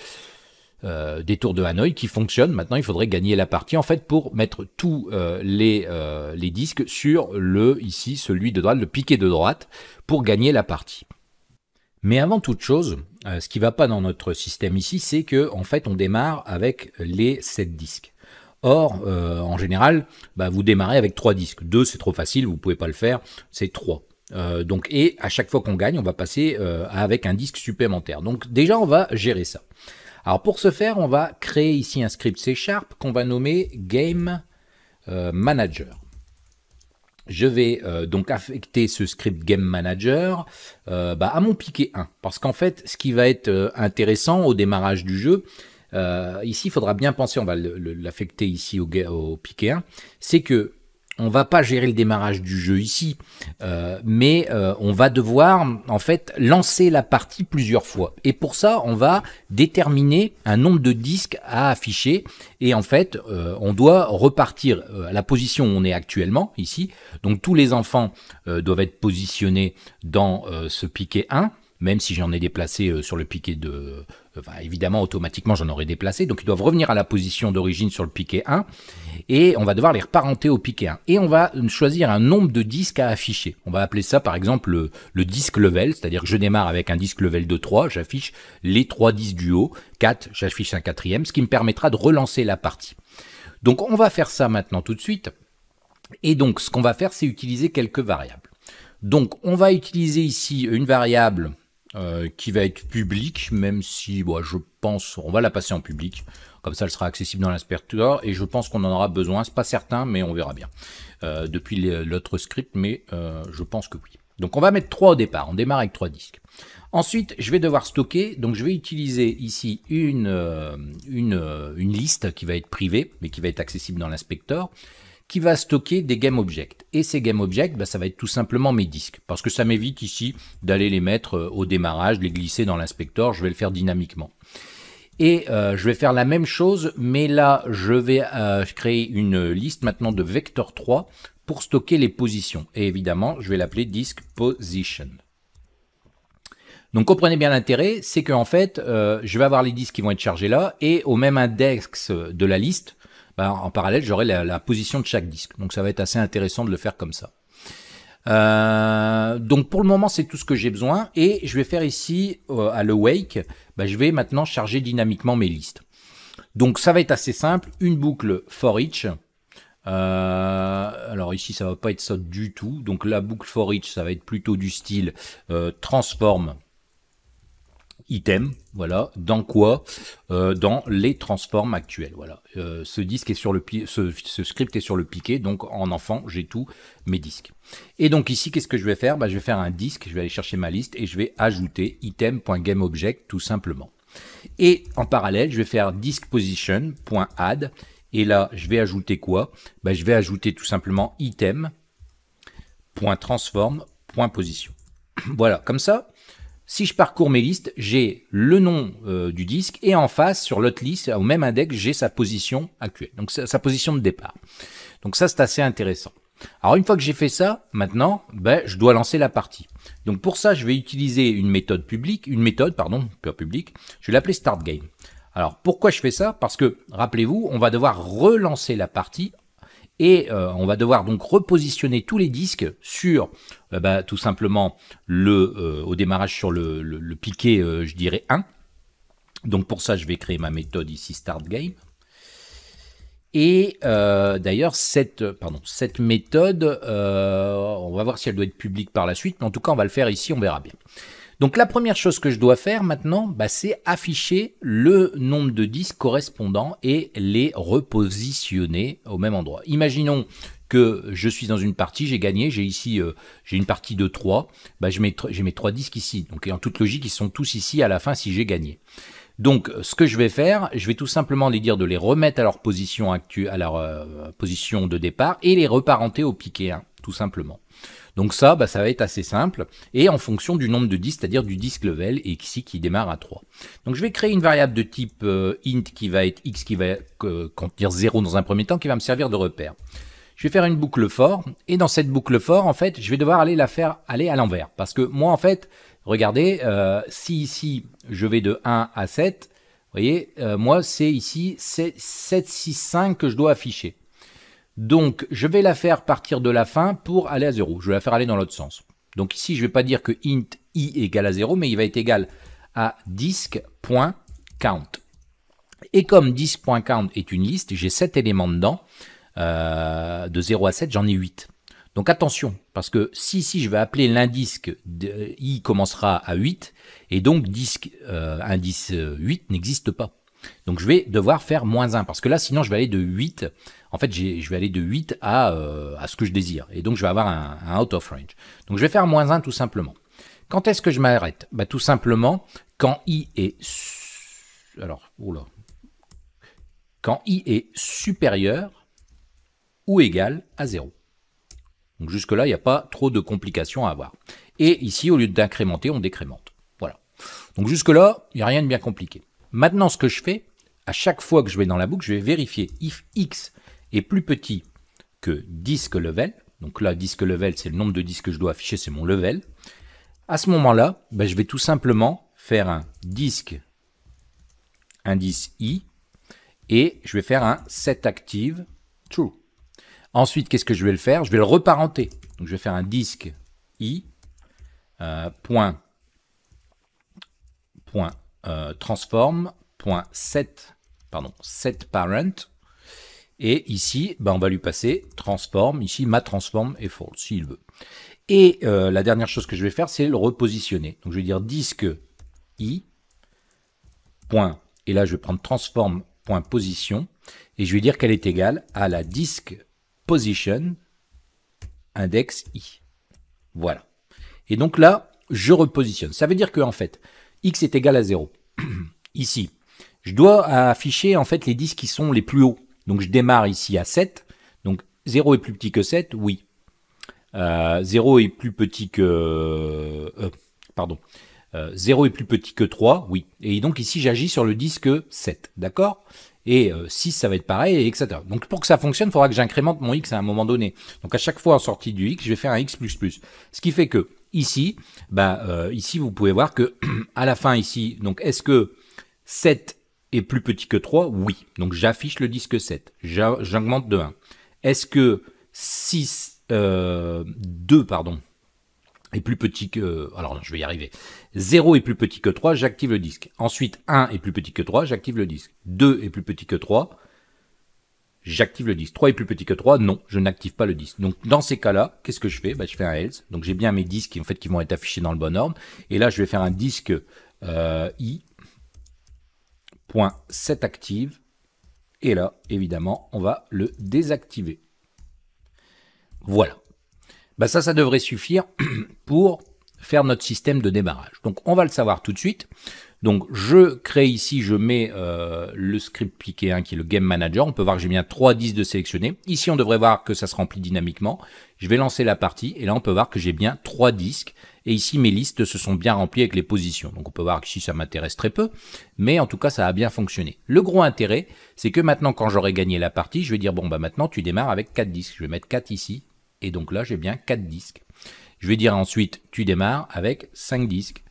euh, des tours de Hanoï qui fonctionne. Maintenant, il faudrait gagner la partie en fait pour mettre tous les, disques sur le ici celui de droite, le piqué de droite, pour gagner la partie. Mais avant toute chose, ce qui va pas dans notre système ici, c'est que en fait on démarre avec les 7 disques. Or, euh, en général, bah, vous démarrez avec 3 disques. 2 c'est trop facile, vous pouvez pas le faire, c'est 3. Euh, donc, et à chaque fois qu'on gagne, on va passer avec un disque supplémentaire. Donc déjà, on va gérer ça. Alors pour ce faire, on va créer ici un script C Sharp qu'on va nommer Game Manager je vais euh, donc affecter ce script Game Manager euh, bah, à mon piqué 1. Parce qu'en fait, ce qui va être euh, intéressant au démarrage du jeu, ici, il faudra bien penser, on va l'affecter ici au, au piqué 1, c'est que on va pas gérer le démarrage du jeu ici, euh, mais euh, on va devoir en fait lancer la partie plusieurs fois. Et pour ça, on va déterminer un nombre de disques à afficher. Et en fait, euh, on doit repartir à la position où on est actuellement ici. Donc tous les enfants doivent être positionnés dans ce piquet 1 même si j'en ai déplacé sur le piquet de... Évidemment, automatiquement, j'en aurais déplacé. Donc, ils doivent revenir à la position d'origine sur le piquet 1 et on va devoir les reparenter au piquet 1. Et on va choisir un nombre de disques à afficher. On va appeler ça par exemple le, disque level, c'est-à-dire que je démarre avec un disque level de 3, j'affiche les 3 disques du haut, 4, j'affiche un quatrième, ce qui me permettra de relancer la partie. Donc on va faire ça maintenant tout de suite. Et donc ce qu'on va faire, c'est utiliser quelques variables. Donc on va utiliser ici une variable euh, qui va être publique, même si bon, je pense on va la passer en public. Comme ça, elle sera accessible dans l'inspecteur et je pense qu'on en aura besoin. C'est pas certain, mais on verra bien euh, depuis l'autre script, mais euh, je pense que oui. Donc on va mettre 3 au départ, on démarre avec 3 disques. Ensuite, je vais devoir stocker, donc je vais utiliser ici une, une, une liste qui va être privée, mais qui va être accessible dans l'inspecteur, qui va stocker des game objects. Et ces game objects, bah, ça va être tout simplement mes disques, parce que ça m'évite ici d'aller les mettre au démarrage, les glisser dans l'inspecteur, je vais le faire dynamiquement. Et euh, je vais faire la même chose, mais là, je vais euh, créer une liste maintenant de vector 3 pour stocker les positions. Et évidemment, je vais l'appeler disk position. Donc comprenez bien l'intérêt, c'est qu'en fait, euh, je vais avoir les disques qui vont être chargés là, et au même index de la liste, bah, en parallèle, j'aurai la, position de chaque disque. Donc ça va être assez intéressant de le faire comme ça. Euh, donc pour le moment, c'est tout ce que j'ai besoin. Et je vais faire ici, euh, à le wake, bah, je vais maintenant charger dynamiquement mes listes. Donc ça va être assez simple, une boucle for each. Euh, alors ici, ça va pas être ça du tout. Donc la boucle for each, ça va être plutôt du style transform item, voilà, dans quoi euh, Dans les transforms actuels, voilà. Euh, ce disque est sur le ce, ce, script est sur le piqué, donc en enfant, j'ai tous mes disques. Et donc ici, qu'est-ce que je vais faire? Bah, Je vais faire un disque, je vais aller chercher ma liste et je vais ajouter item.gameObject tout simplement. Et en parallèle, je vais faire diskPosition.add et là, je vais ajouter quoi? Bah, Je vais ajouter tout simplement item.transform.position. voilà, comme ça, si je parcours mes listes, j'ai le nom euh, du disque et en face, sur l'autre liste, au même index, j'ai sa position actuelle, donc sa, position de départ. Donc ça, c'est assez intéressant. Alors une fois que j'ai fait ça, maintenant, ben, je dois lancer la partie. Donc pour ça, je vais utiliser une méthode publique, une méthode, pardon, pas publique, je vais l'appeler Start Game. Alors pourquoi je fais ça? Parce que, rappelez-vous, on va devoir relancer la partie et euh, on va devoir donc repositionner tous les disques sur euh, bah, tout simplement le euh, au démarrage sur le, le, piquet, je dirais 1. Donc pour ça, je vais créer ma méthode ici start game. Et d'ailleurs, cette, cette méthode, on va voir si elle doit être publique par la suite, mais en tout cas, on va le faire ici, on verra bien. Donc la première chose que je dois faire maintenant, bah, c'est afficher le nombre de disques correspondants et les repositionner au même endroit. Imaginons je suis dans une partie, j'ai gagné, j'ai ici euh, j'ai une partie de 3, bah, j'ai mes 3 disques ici. Donc en toute logique, ils sont tous ici à la fin si j'ai gagné. Donc ce que je vais faire, je vais tout simplement les dire de les remettre à leur position actuelle, à leur euh, position de départ et les reparenter au piqué 1, tout simplement. Donc ça, bah, ça va être assez simple, et en fonction du nombre de disques, c'est-à-dire du disque level, et ici qui démarre à 3. Donc je vais créer une variable de type euh, int qui va être x qui va contenir 0 dans un premier temps, qui va me servir de repère. Je vais faire une boucle for, et dans cette boucle for, en fait, je vais devoir aller la faire aller à l'envers. Parce que moi, en fait, regardez, euh, si ici, je vais de 1 à 7, vous voyez, moi, c'est ici 7, 7, 6, 5 que je dois afficher. Donc, je vais la faire partir de la fin pour aller à 0. Je vais la faire aller dans l'autre sens. Donc ici, je ne vais pas dire que int i égale à 0, mais il va être égal à disk.count. Et comme disk.count est une liste, j'ai 7 éléments dedans. Euh, de 0 à 7, j'en ai 8. Donc attention, parce que si ici je vais appeler l'indice i commencera à 8, et donc disque euh, indice 8 n'existe pas. Donc je vais devoir faire moins 1, parce que là sinon je vais aller de 8, en fait je vais aller de 8 à, euh, à ce que je désire, et donc je vais avoir un, out of range. Donc je vais faire moins 1 tout simplement. Quand est-ce que je m'arrête? Bah, Tout simplement quand i est... Alors, oula. Quand i est supérieur ou égal à 0. Donc jusque-là, il n'y a pas trop de complications à avoir. Et ici, au lieu d'incrémenter, on décrémente. Voilà. Donc jusque-là, il n'y a rien de bien compliqué. Maintenant, ce que je fais, à chaque fois que je vais dans la boucle, je vais vérifier if x est plus petit que disque level. Donc là, disque level, c'est le nombre de disques que je dois afficher, c'est mon level. À ce moment-là, ben, je vais tout simplement faire un disque indice i et je vais faire un set active true. Ensuite, qu'est-ce que je vais le faire? Je vais le reparenter. Donc je vais faire un disque i euh, point, point euh, transform.set pardon, set parent. Et ici ben, on va lui passer transform. Ici ma transform est false s'il veut. Et euh, la dernière chose que je vais faire c'est le repositionner. Donc je vais dire disque i point et là je vais prendre transform.position et je vais dire qu'elle est égale à la disque position index i voilà et donc là je repositionne ça veut dire que en fait x est égal à 0. ici, je dois afficher en fait les disques qui sont les plus hauts. Donc je démarre ici à 7. Donc 0 est plus petit que 7, oui. 0 euh, est plus petit que... Euh, pardon. 0 euh, est plus petit que 3, oui. Et donc ici, j'agis sur le disque 7, d'accord? Et 6, ça va être pareil, etc. Donc pour que ça fonctionne, il faudra que j'incrémente mon x à un moment donné. Donc à chaque fois en sortie du x, je vais faire un x++. Ce qui fait que Ici, bah, euh, ici vous pouvez voir que à la fin ici, donc est-ce que 7 est plus petit que 3 Oui. Donc j'affiche le disque 7. J'augmente de 1. Est-ce que 6, 2, euh, pardon, est plus petit que... Alors je vais y arriver. 0 est plus petit que 3, j'active le disque. Ensuite, 1 est plus petit que 3, j'active le disque. 2 est plus petit que 3, j'active le disque. 3 est plus petit que 3, non, je n'active pas le disque. Donc dans ces cas-là, qu'est-ce que je fais? Bah, Je fais un else. Donc j'ai bien mes disques en fait, qui vont être affichés dans le bon ordre. Et là, je vais faire un disque euh, i point set active. Et là, évidemment, on va le désactiver. Voilà. Bah ça, ça devrait suffire pour faire notre système de démarrage. Donc on va le savoir tout de suite. Donc je crée ici, je mets euh, le script piqué 1 qui est le Game Manager. On peut voir que j'ai bien 3 disques de sélectionner. Ici on devrait voir que ça se remplit dynamiquement. Je vais lancer la partie et là on peut voir que j'ai bien 3 disques. Et ici mes listes se sont bien remplies avec les positions. Donc on peut voir que ici ça m'intéresse très peu. Mais en tout cas ça a bien fonctionné. Le gros intérêt c'est que maintenant quand j'aurai gagné la partie, je vais dire bon bah maintenant tu démarres avec 4 disques. Je vais mettre 4 ici. Et donc là j'ai bien 4 disques. Je vais dire ensuite tu démarres avec 5 disques.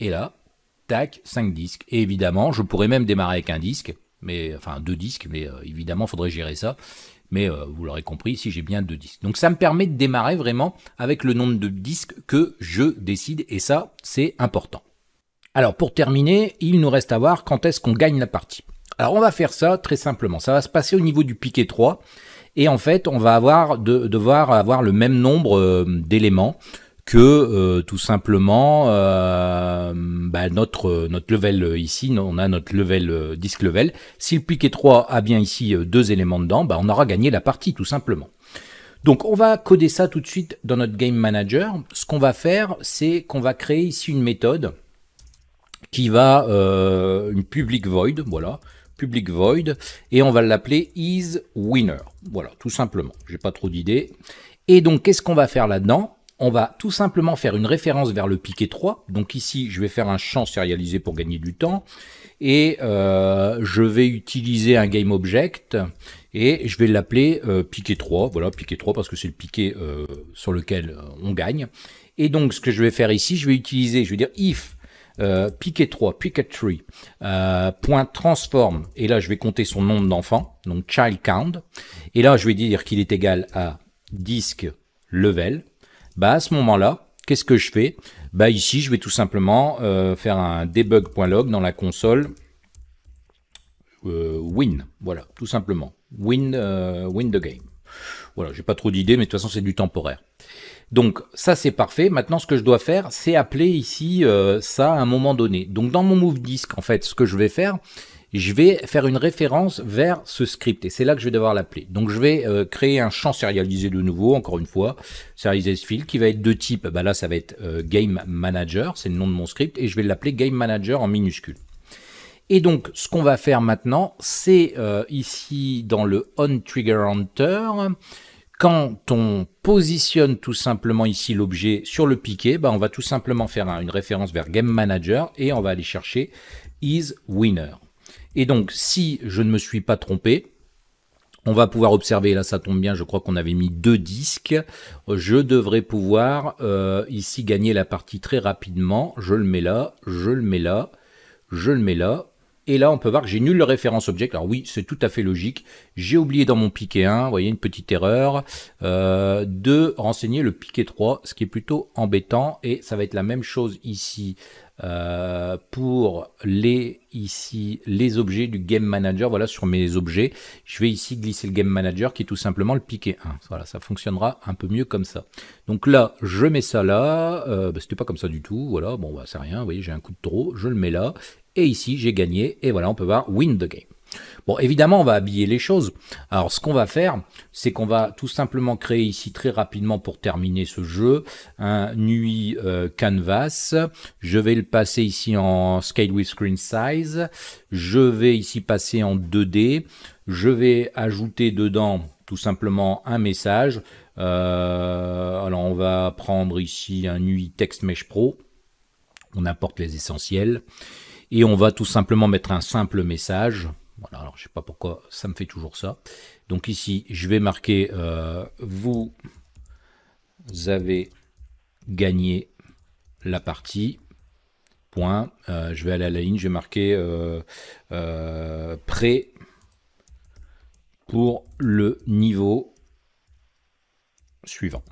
Et là, tac, 5 disques. Et évidemment, je pourrais même démarrer avec un disque, mais enfin deux disques, mais euh, évidemment, il faudrait gérer ça. Mais euh, vous l'aurez compris, ici j'ai bien deux disques. Donc ça me permet de démarrer vraiment avec le nombre de disques que je décide, et ça, c'est important. Alors pour terminer, il nous reste à voir quand est-ce qu'on gagne la partie. Alors on va faire ça très simplement. Ça va se passer au niveau du piquet 3. Et en fait, on va avoir de, devoir avoir le même nombre euh, d'éléments que euh, tout simplement euh, bah, notre notre level ici, on a notre level disque level. Si le piquet 3 a bien ici deux éléments dedans, bah, on aura gagné la partie tout simplement. Donc on va coder ça tout de suite dans notre Game Manager. Ce qu'on va faire, c'est qu'on va créer ici une méthode qui va, une public void, voilà, public void, et on va l'appeler isWinner. Voilà, tout simplement. J'ai pas trop d'idées. Et donc, qu'est-ce qu'on va faire là-dedans? On va tout simplement faire une référence vers le piquet 3. Donc ici, je vais faire un champ sérialisé pour gagner du temps. Et euh, je vais utiliser un GameObject et je vais l'appeler euh, piquet 3. Voilà, piquet 3 parce que c'est le piquet euh, sur lequel on gagne. Et donc, ce que je vais faire ici, je vais utiliser, je vais dire if euh, piquet 3, piquet 3, euh, point transform, et là je vais compter son nombre d'enfants, donc child count, et là je vais dire qu'il est égal à disque level, bah à ce moment-là, qu'est-ce que je fais? Bah ici je vais tout simplement euh, faire un debug.log dans la console. Euh, win, voilà, tout simplement, win, euh, win the game. Voilà, j'ai pas trop d'idées, mais de toute façon c'est du temporaire. Donc ça c'est parfait. Maintenant ce que je dois faire, c'est appeler ici euh, ça à un moment donné. Donc dans mon move disk, en fait, ce que je vais faire, je vais faire une référence vers ce script et c'est là que je vais devoir l'appeler. Donc je vais euh, créer un champ sérialisé de nouveau, encore une fois, serialized field qui va être de type, bah là ça va être euh, game manager, c'est le nom de mon script et je vais l'appeler game manager en minuscule. Et donc, ce qu'on va faire maintenant, c'est ici dans le on trigger quand on positionne tout simplement ici l'objet sur le piquet, bah on va tout simplement faire une référence vers Game Manager et on va aller chercher isWinner. Et donc, si je ne me suis pas trompé, on va pouvoir observer, là ça tombe bien, je crois qu'on avait mis deux disques. Je devrais pouvoir euh, ici gagner la partie très rapidement. Je le mets là, je le mets là, je le mets là. Et là, on peut voir que j'ai nul référence object. Alors oui, c'est tout à fait logique. J'ai oublié dans mon piquet 1, vous voyez une petite erreur, euh, de renseigner le piquet 3, ce qui est plutôt embêtant. Et ça va être la même chose ici euh, pour les ici les objets du Game Manager. Voilà, sur mes objets, je vais ici glisser le Game Manager qui est tout simplement le piquet 1. Voilà, ça fonctionnera un peu mieux comme ça. Donc là, je mets ça là. Euh, bah, C'était pas comme ça du tout. Voilà, bon, bah, c'est rien. Vous voyez, j'ai un coup de trop. Je le mets là. Et ici, j'ai gagné. Et voilà, on peut voir win the game. Bon, évidemment, on va habiller les choses. Alors, ce qu'on va faire, c'est qu'on va tout simplement créer ici très rapidement pour terminer ce jeu un nuit euh, canvas. Je vais le passer ici en scale with screen size. Je vais ici passer en 2D. Je vais ajouter dedans tout simplement un message. Euh, alors, on va prendre ici un UI Text Mesh Pro. On importe les essentiels et on va tout simplement mettre un simple message. Voilà, alors je sais pas pourquoi ça me fait toujours ça. Donc ici, je vais marquer euh, vous avez gagné la partie. Point. Euh, je vais aller à la ligne, je vais marquer euh, prêt pour le niveau suivant.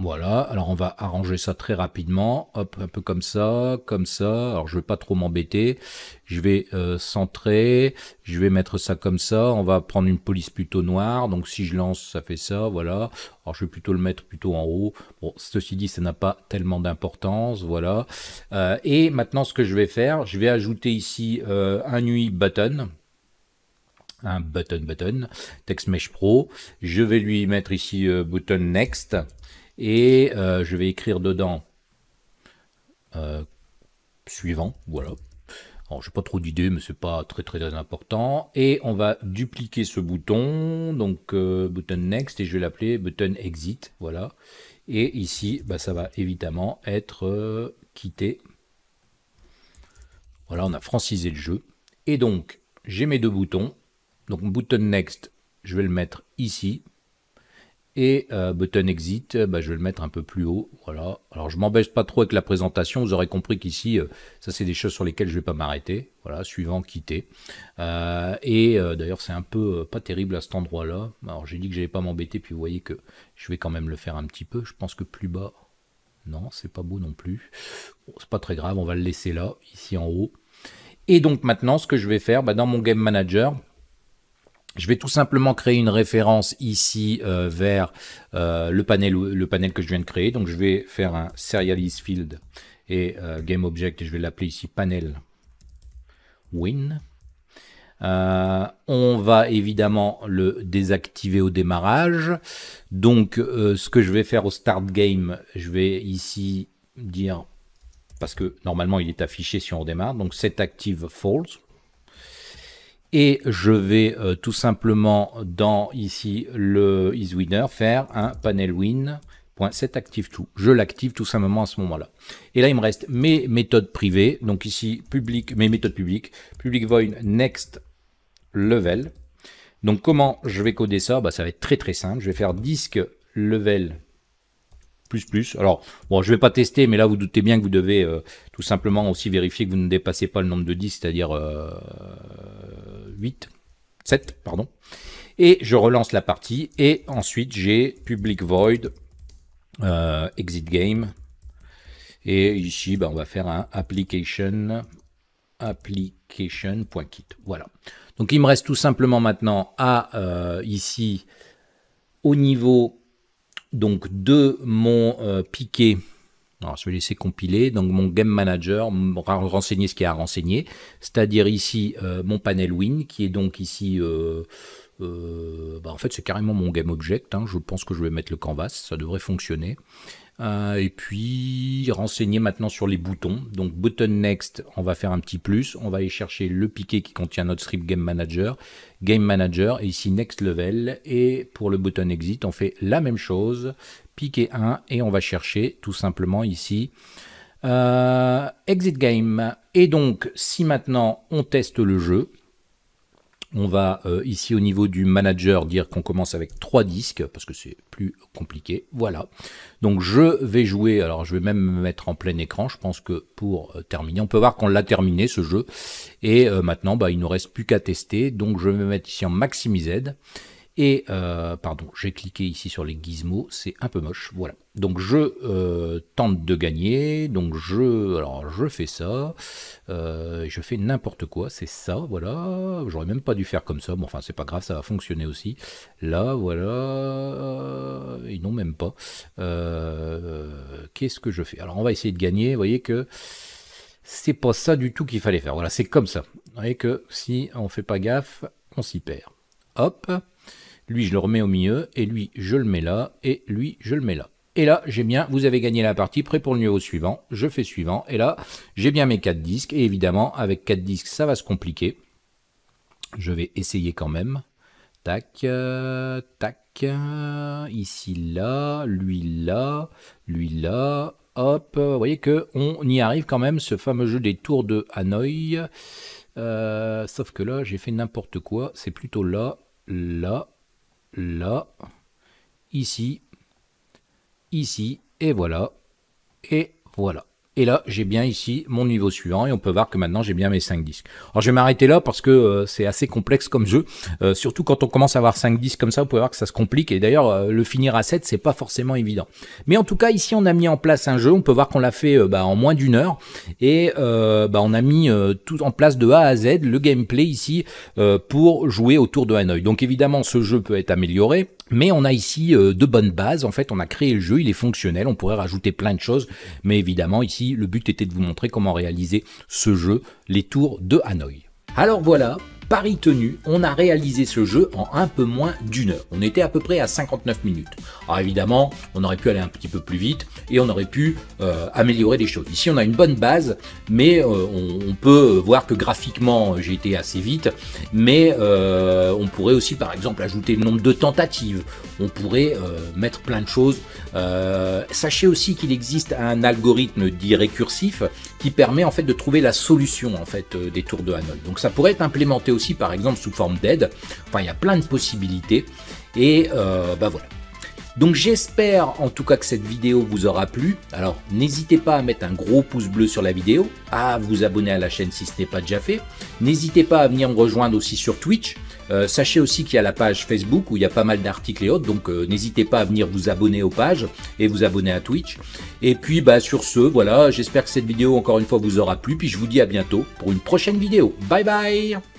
Voilà, alors on va arranger ça très rapidement, hop, un peu comme ça, comme ça, alors je vais pas trop m'embêter, je vais euh, centrer, je vais mettre ça comme ça, on va prendre une police plutôt noire, donc si je lance ça fait ça, voilà, alors je vais plutôt le mettre plutôt en haut, bon, ceci dit ça n'a pas tellement d'importance, voilà, euh, et maintenant ce que je vais faire, je vais ajouter ici euh, un UI button, un button button, text mesh pro, je vais lui mettre ici button next, et euh, je vais écrire dedans euh, suivant, voilà. Alors, j'ai pas trop d'idées, mais c'est pas très très important. Et on va dupliquer ce bouton, donc euh, button next, et je vais l'appeler button exit, voilà. Et ici, bah, ça va évidemment être quitté. Voilà, on a francisé le jeu. Et donc, j'ai mes deux boutons. Donc, button next, je vais le mettre ici. Et euh, button exit, euh, bah, je vais le mettre un peu plus haut. Voilà. Alors je m'embête pas trop avec la présentation. Vous aurez compris qu'ici, euh, ça c'est des choses sur lesquelles je vais pas m'arrêter. Voilà, suivant, quitter. et d'ailleurs c'est un peu pas terrible à cet endroit-là. Alors j'ai dit que j'allais pas m'embêter, puis vous voyez que je vais quand même le faire un petit peu. Je pense que plus bas, non, c'est pas beau non plus. Bon, c'est pas très grave, on va le laisser là, ici en haut. Et donc maintenant, ce que je vais faire, bah, dans mon Game Manager, je vais tout simplement créer une référence ici euh, vers euh, le, panel, le panel que je viens de créer. Donc je vais faire un serialize field et euh, game object et je vais l'appeler ici panel win. Euh, on va évidemment le désactiver au démarrage. Donc ce que je vais faire au start game, je vais ici dire, parce que normalement il est affiché si on redémarre, donc set active false. Et je vais euh, tout simplement dans ici le isWinner faire un panel win set active tout. Je l'active tout simplement à ce moment-là. Et là, il me reste mes méthodes privées. Donc ici, public, mes méthodes publiques. Public void next level. Donc comment je vais coder ça? Bah, Ça va être très très simple. Je vais faire disque level plus plus. Alors, bon, je vais pas tester, mais là, vous doutez bien que vous devez euh, tout simplement aussi vérifier que vous ne dépassez pas le nombre de disques, c'est-à-dire 8, euh, 7, pardon. Et je relance la partie, et ensuite, j'ai public void euh, exit game. Et ici, bah, on va faire un application application.kit. Voilà. Donc il me reste tout simplement maintenant à euh, ici au niveau donc de mon euh, piqué. Alors, je vais laisser compiler. Donc mon game manager, renseigner ce qu'il y a à renseigner. C'est-à-dire ici mon panel win qui est donc ici euh, bah, en fait, c'est carrément mon game object. Hein. Je pense que je vais mettre le canvas, ça devrait fonctionner. Euh, et puis, renseigner maintenant sur les boutons. Donc, button next, on va faire un petit plus. On va aller chercher le piquet qui contient notre strip game manager, game manager, et ici next level. Et pour le button exit, on fait la même chose, piquet 1, et on va chercher tout simplement ici euh, exit game. Et donc, si maintenant on teste le jeu, on va euh, ici au niveau du manager dire qu'on commence avec trois disques parce que c'est plus compliqué. Voilà. Donc je vais jouer, alors je vais même me mettre en plein écran. Je pense que pour euh, terminer, on peut voir qu'on l'a terminé ce jeu. Et maintenant, bah, il ne reste plus qu'à tester. Donc je vais me mettre ici en maximised. Et, euh, pardon, j'ai cliqué ici sur les gizmos, c'est un peu moche, voilà. Donc je euh, tente de gagner, donc je, alors je fais ça, euh, je fais n'importe quoi, c'est ça, voilà. J'aurais même pas dû faire comme ça, bon enfin c'est pas grave, ça va fonctionner aussi. Là, voilà, ils n'ont même pas. Qu'est-ce que je fais? Alors on va essayer de gagner, vous voyez que c'est pas ça du tout qu'il fallait faire, voilà, c'est comme ça. Vous voyez que si on fait pas gaffe, on s'y perd. Hop, lui, je le remets au milieu, et lui, je le mets là, et lui, je le mets là. Et là, j'ai bien, vous avez gagné la partie, prêt pour le niveau suivant. Je fais suivant, et là, j'ai bien mes 4 disques, et évidemment, avec 4 disques, ça va se compliquer. Je vais essayer quand même. Tac, euh, tac, ici, là, lui, là, lui, là, hop. Vous voyez que on y arrive quand même, ce fameux jeu des tours de Hanoï. Euh, sauf que là, j'ai fait n'importe quoi. C'est plutôt là, là, là, ici, ici, et voilà, et voilà. Et là, j'ai bien ici mon niveau suivant et on peut voir que maintenant j'ai bien mes 5 disques. Alors je vais m'arrêter là parce que euh, c'est assez complexe comme jeu. Euh, surtout quand on commence à avoir 5 disques comme ça, vous pouvez voir que ça se complique. Et d'ailleurs, euh, le finir à 7, c'est pas forcément évident. Mais en tout cas, ici, on a mis en place un jeu. On peut voir qu'on l'a fait bah, en moins d'une heure. Et bah, on a mis tout en place de A à Z, le gameplay ici, pour jouer autour de Hanoï. Donc évidemment, ce jeu peut être amélioré. Mais on a ici euh, de bonnes bases. En fait, on a créé le jeu, il est fonctionnel. On pourrait rajouter plein de choses. Mais évidemment, ici, le but était de vous montrer comment réaliser ce jeu, les tours de Hanoï. Alors voilà, Paris tenu, on a réalisé ce jeu en un peu moins d'une heure. On était à peu près à 59 minutes. Alors évidemment, on aurait pu aller un petit peu plus vite et on aurait pu euh, améliorer des choses. Ici, on a une bonne base, mais euh, on, peut voir que graphiquement, j'ai été assez vite. Mais euh, on pourrait aussi, par exemple, ajouter le nombre de tentatives. On pourrait mettre plein de choses. sachez aussi qu'il existe un algorithme dit récursif qui permet en fait de trouver la solution en fait des tours de Hanoï. Donc ça pourrait être implémenté aussi par exemple sous forme d'aide. Enfin, il y a plein de possibilités. Et euh, bah voilà. Donc j'espère en tout cas que cette vidéo vous aura plu. Alors n'hésitez pas à mettre un gros pouce bleu sur la vidéo, à vous abonner à la chaîne si ce n'est pas déjà fait. N'hésitez pas à venir me rejoindre aussi sur Twitch. Euh, sachez aussi qu'il y a la page Facebook où il y a pas mal d'articles et autres, donc euh, n'hésitez pas à venir vous abonner aux pages et vous abonner à Twitch. Et puis bah sur ce, voilà, j'espère que cette vidéo encore une fois vous aura plu, puis je vous dis à bientôt pour une prochaine vidéo. Bye bye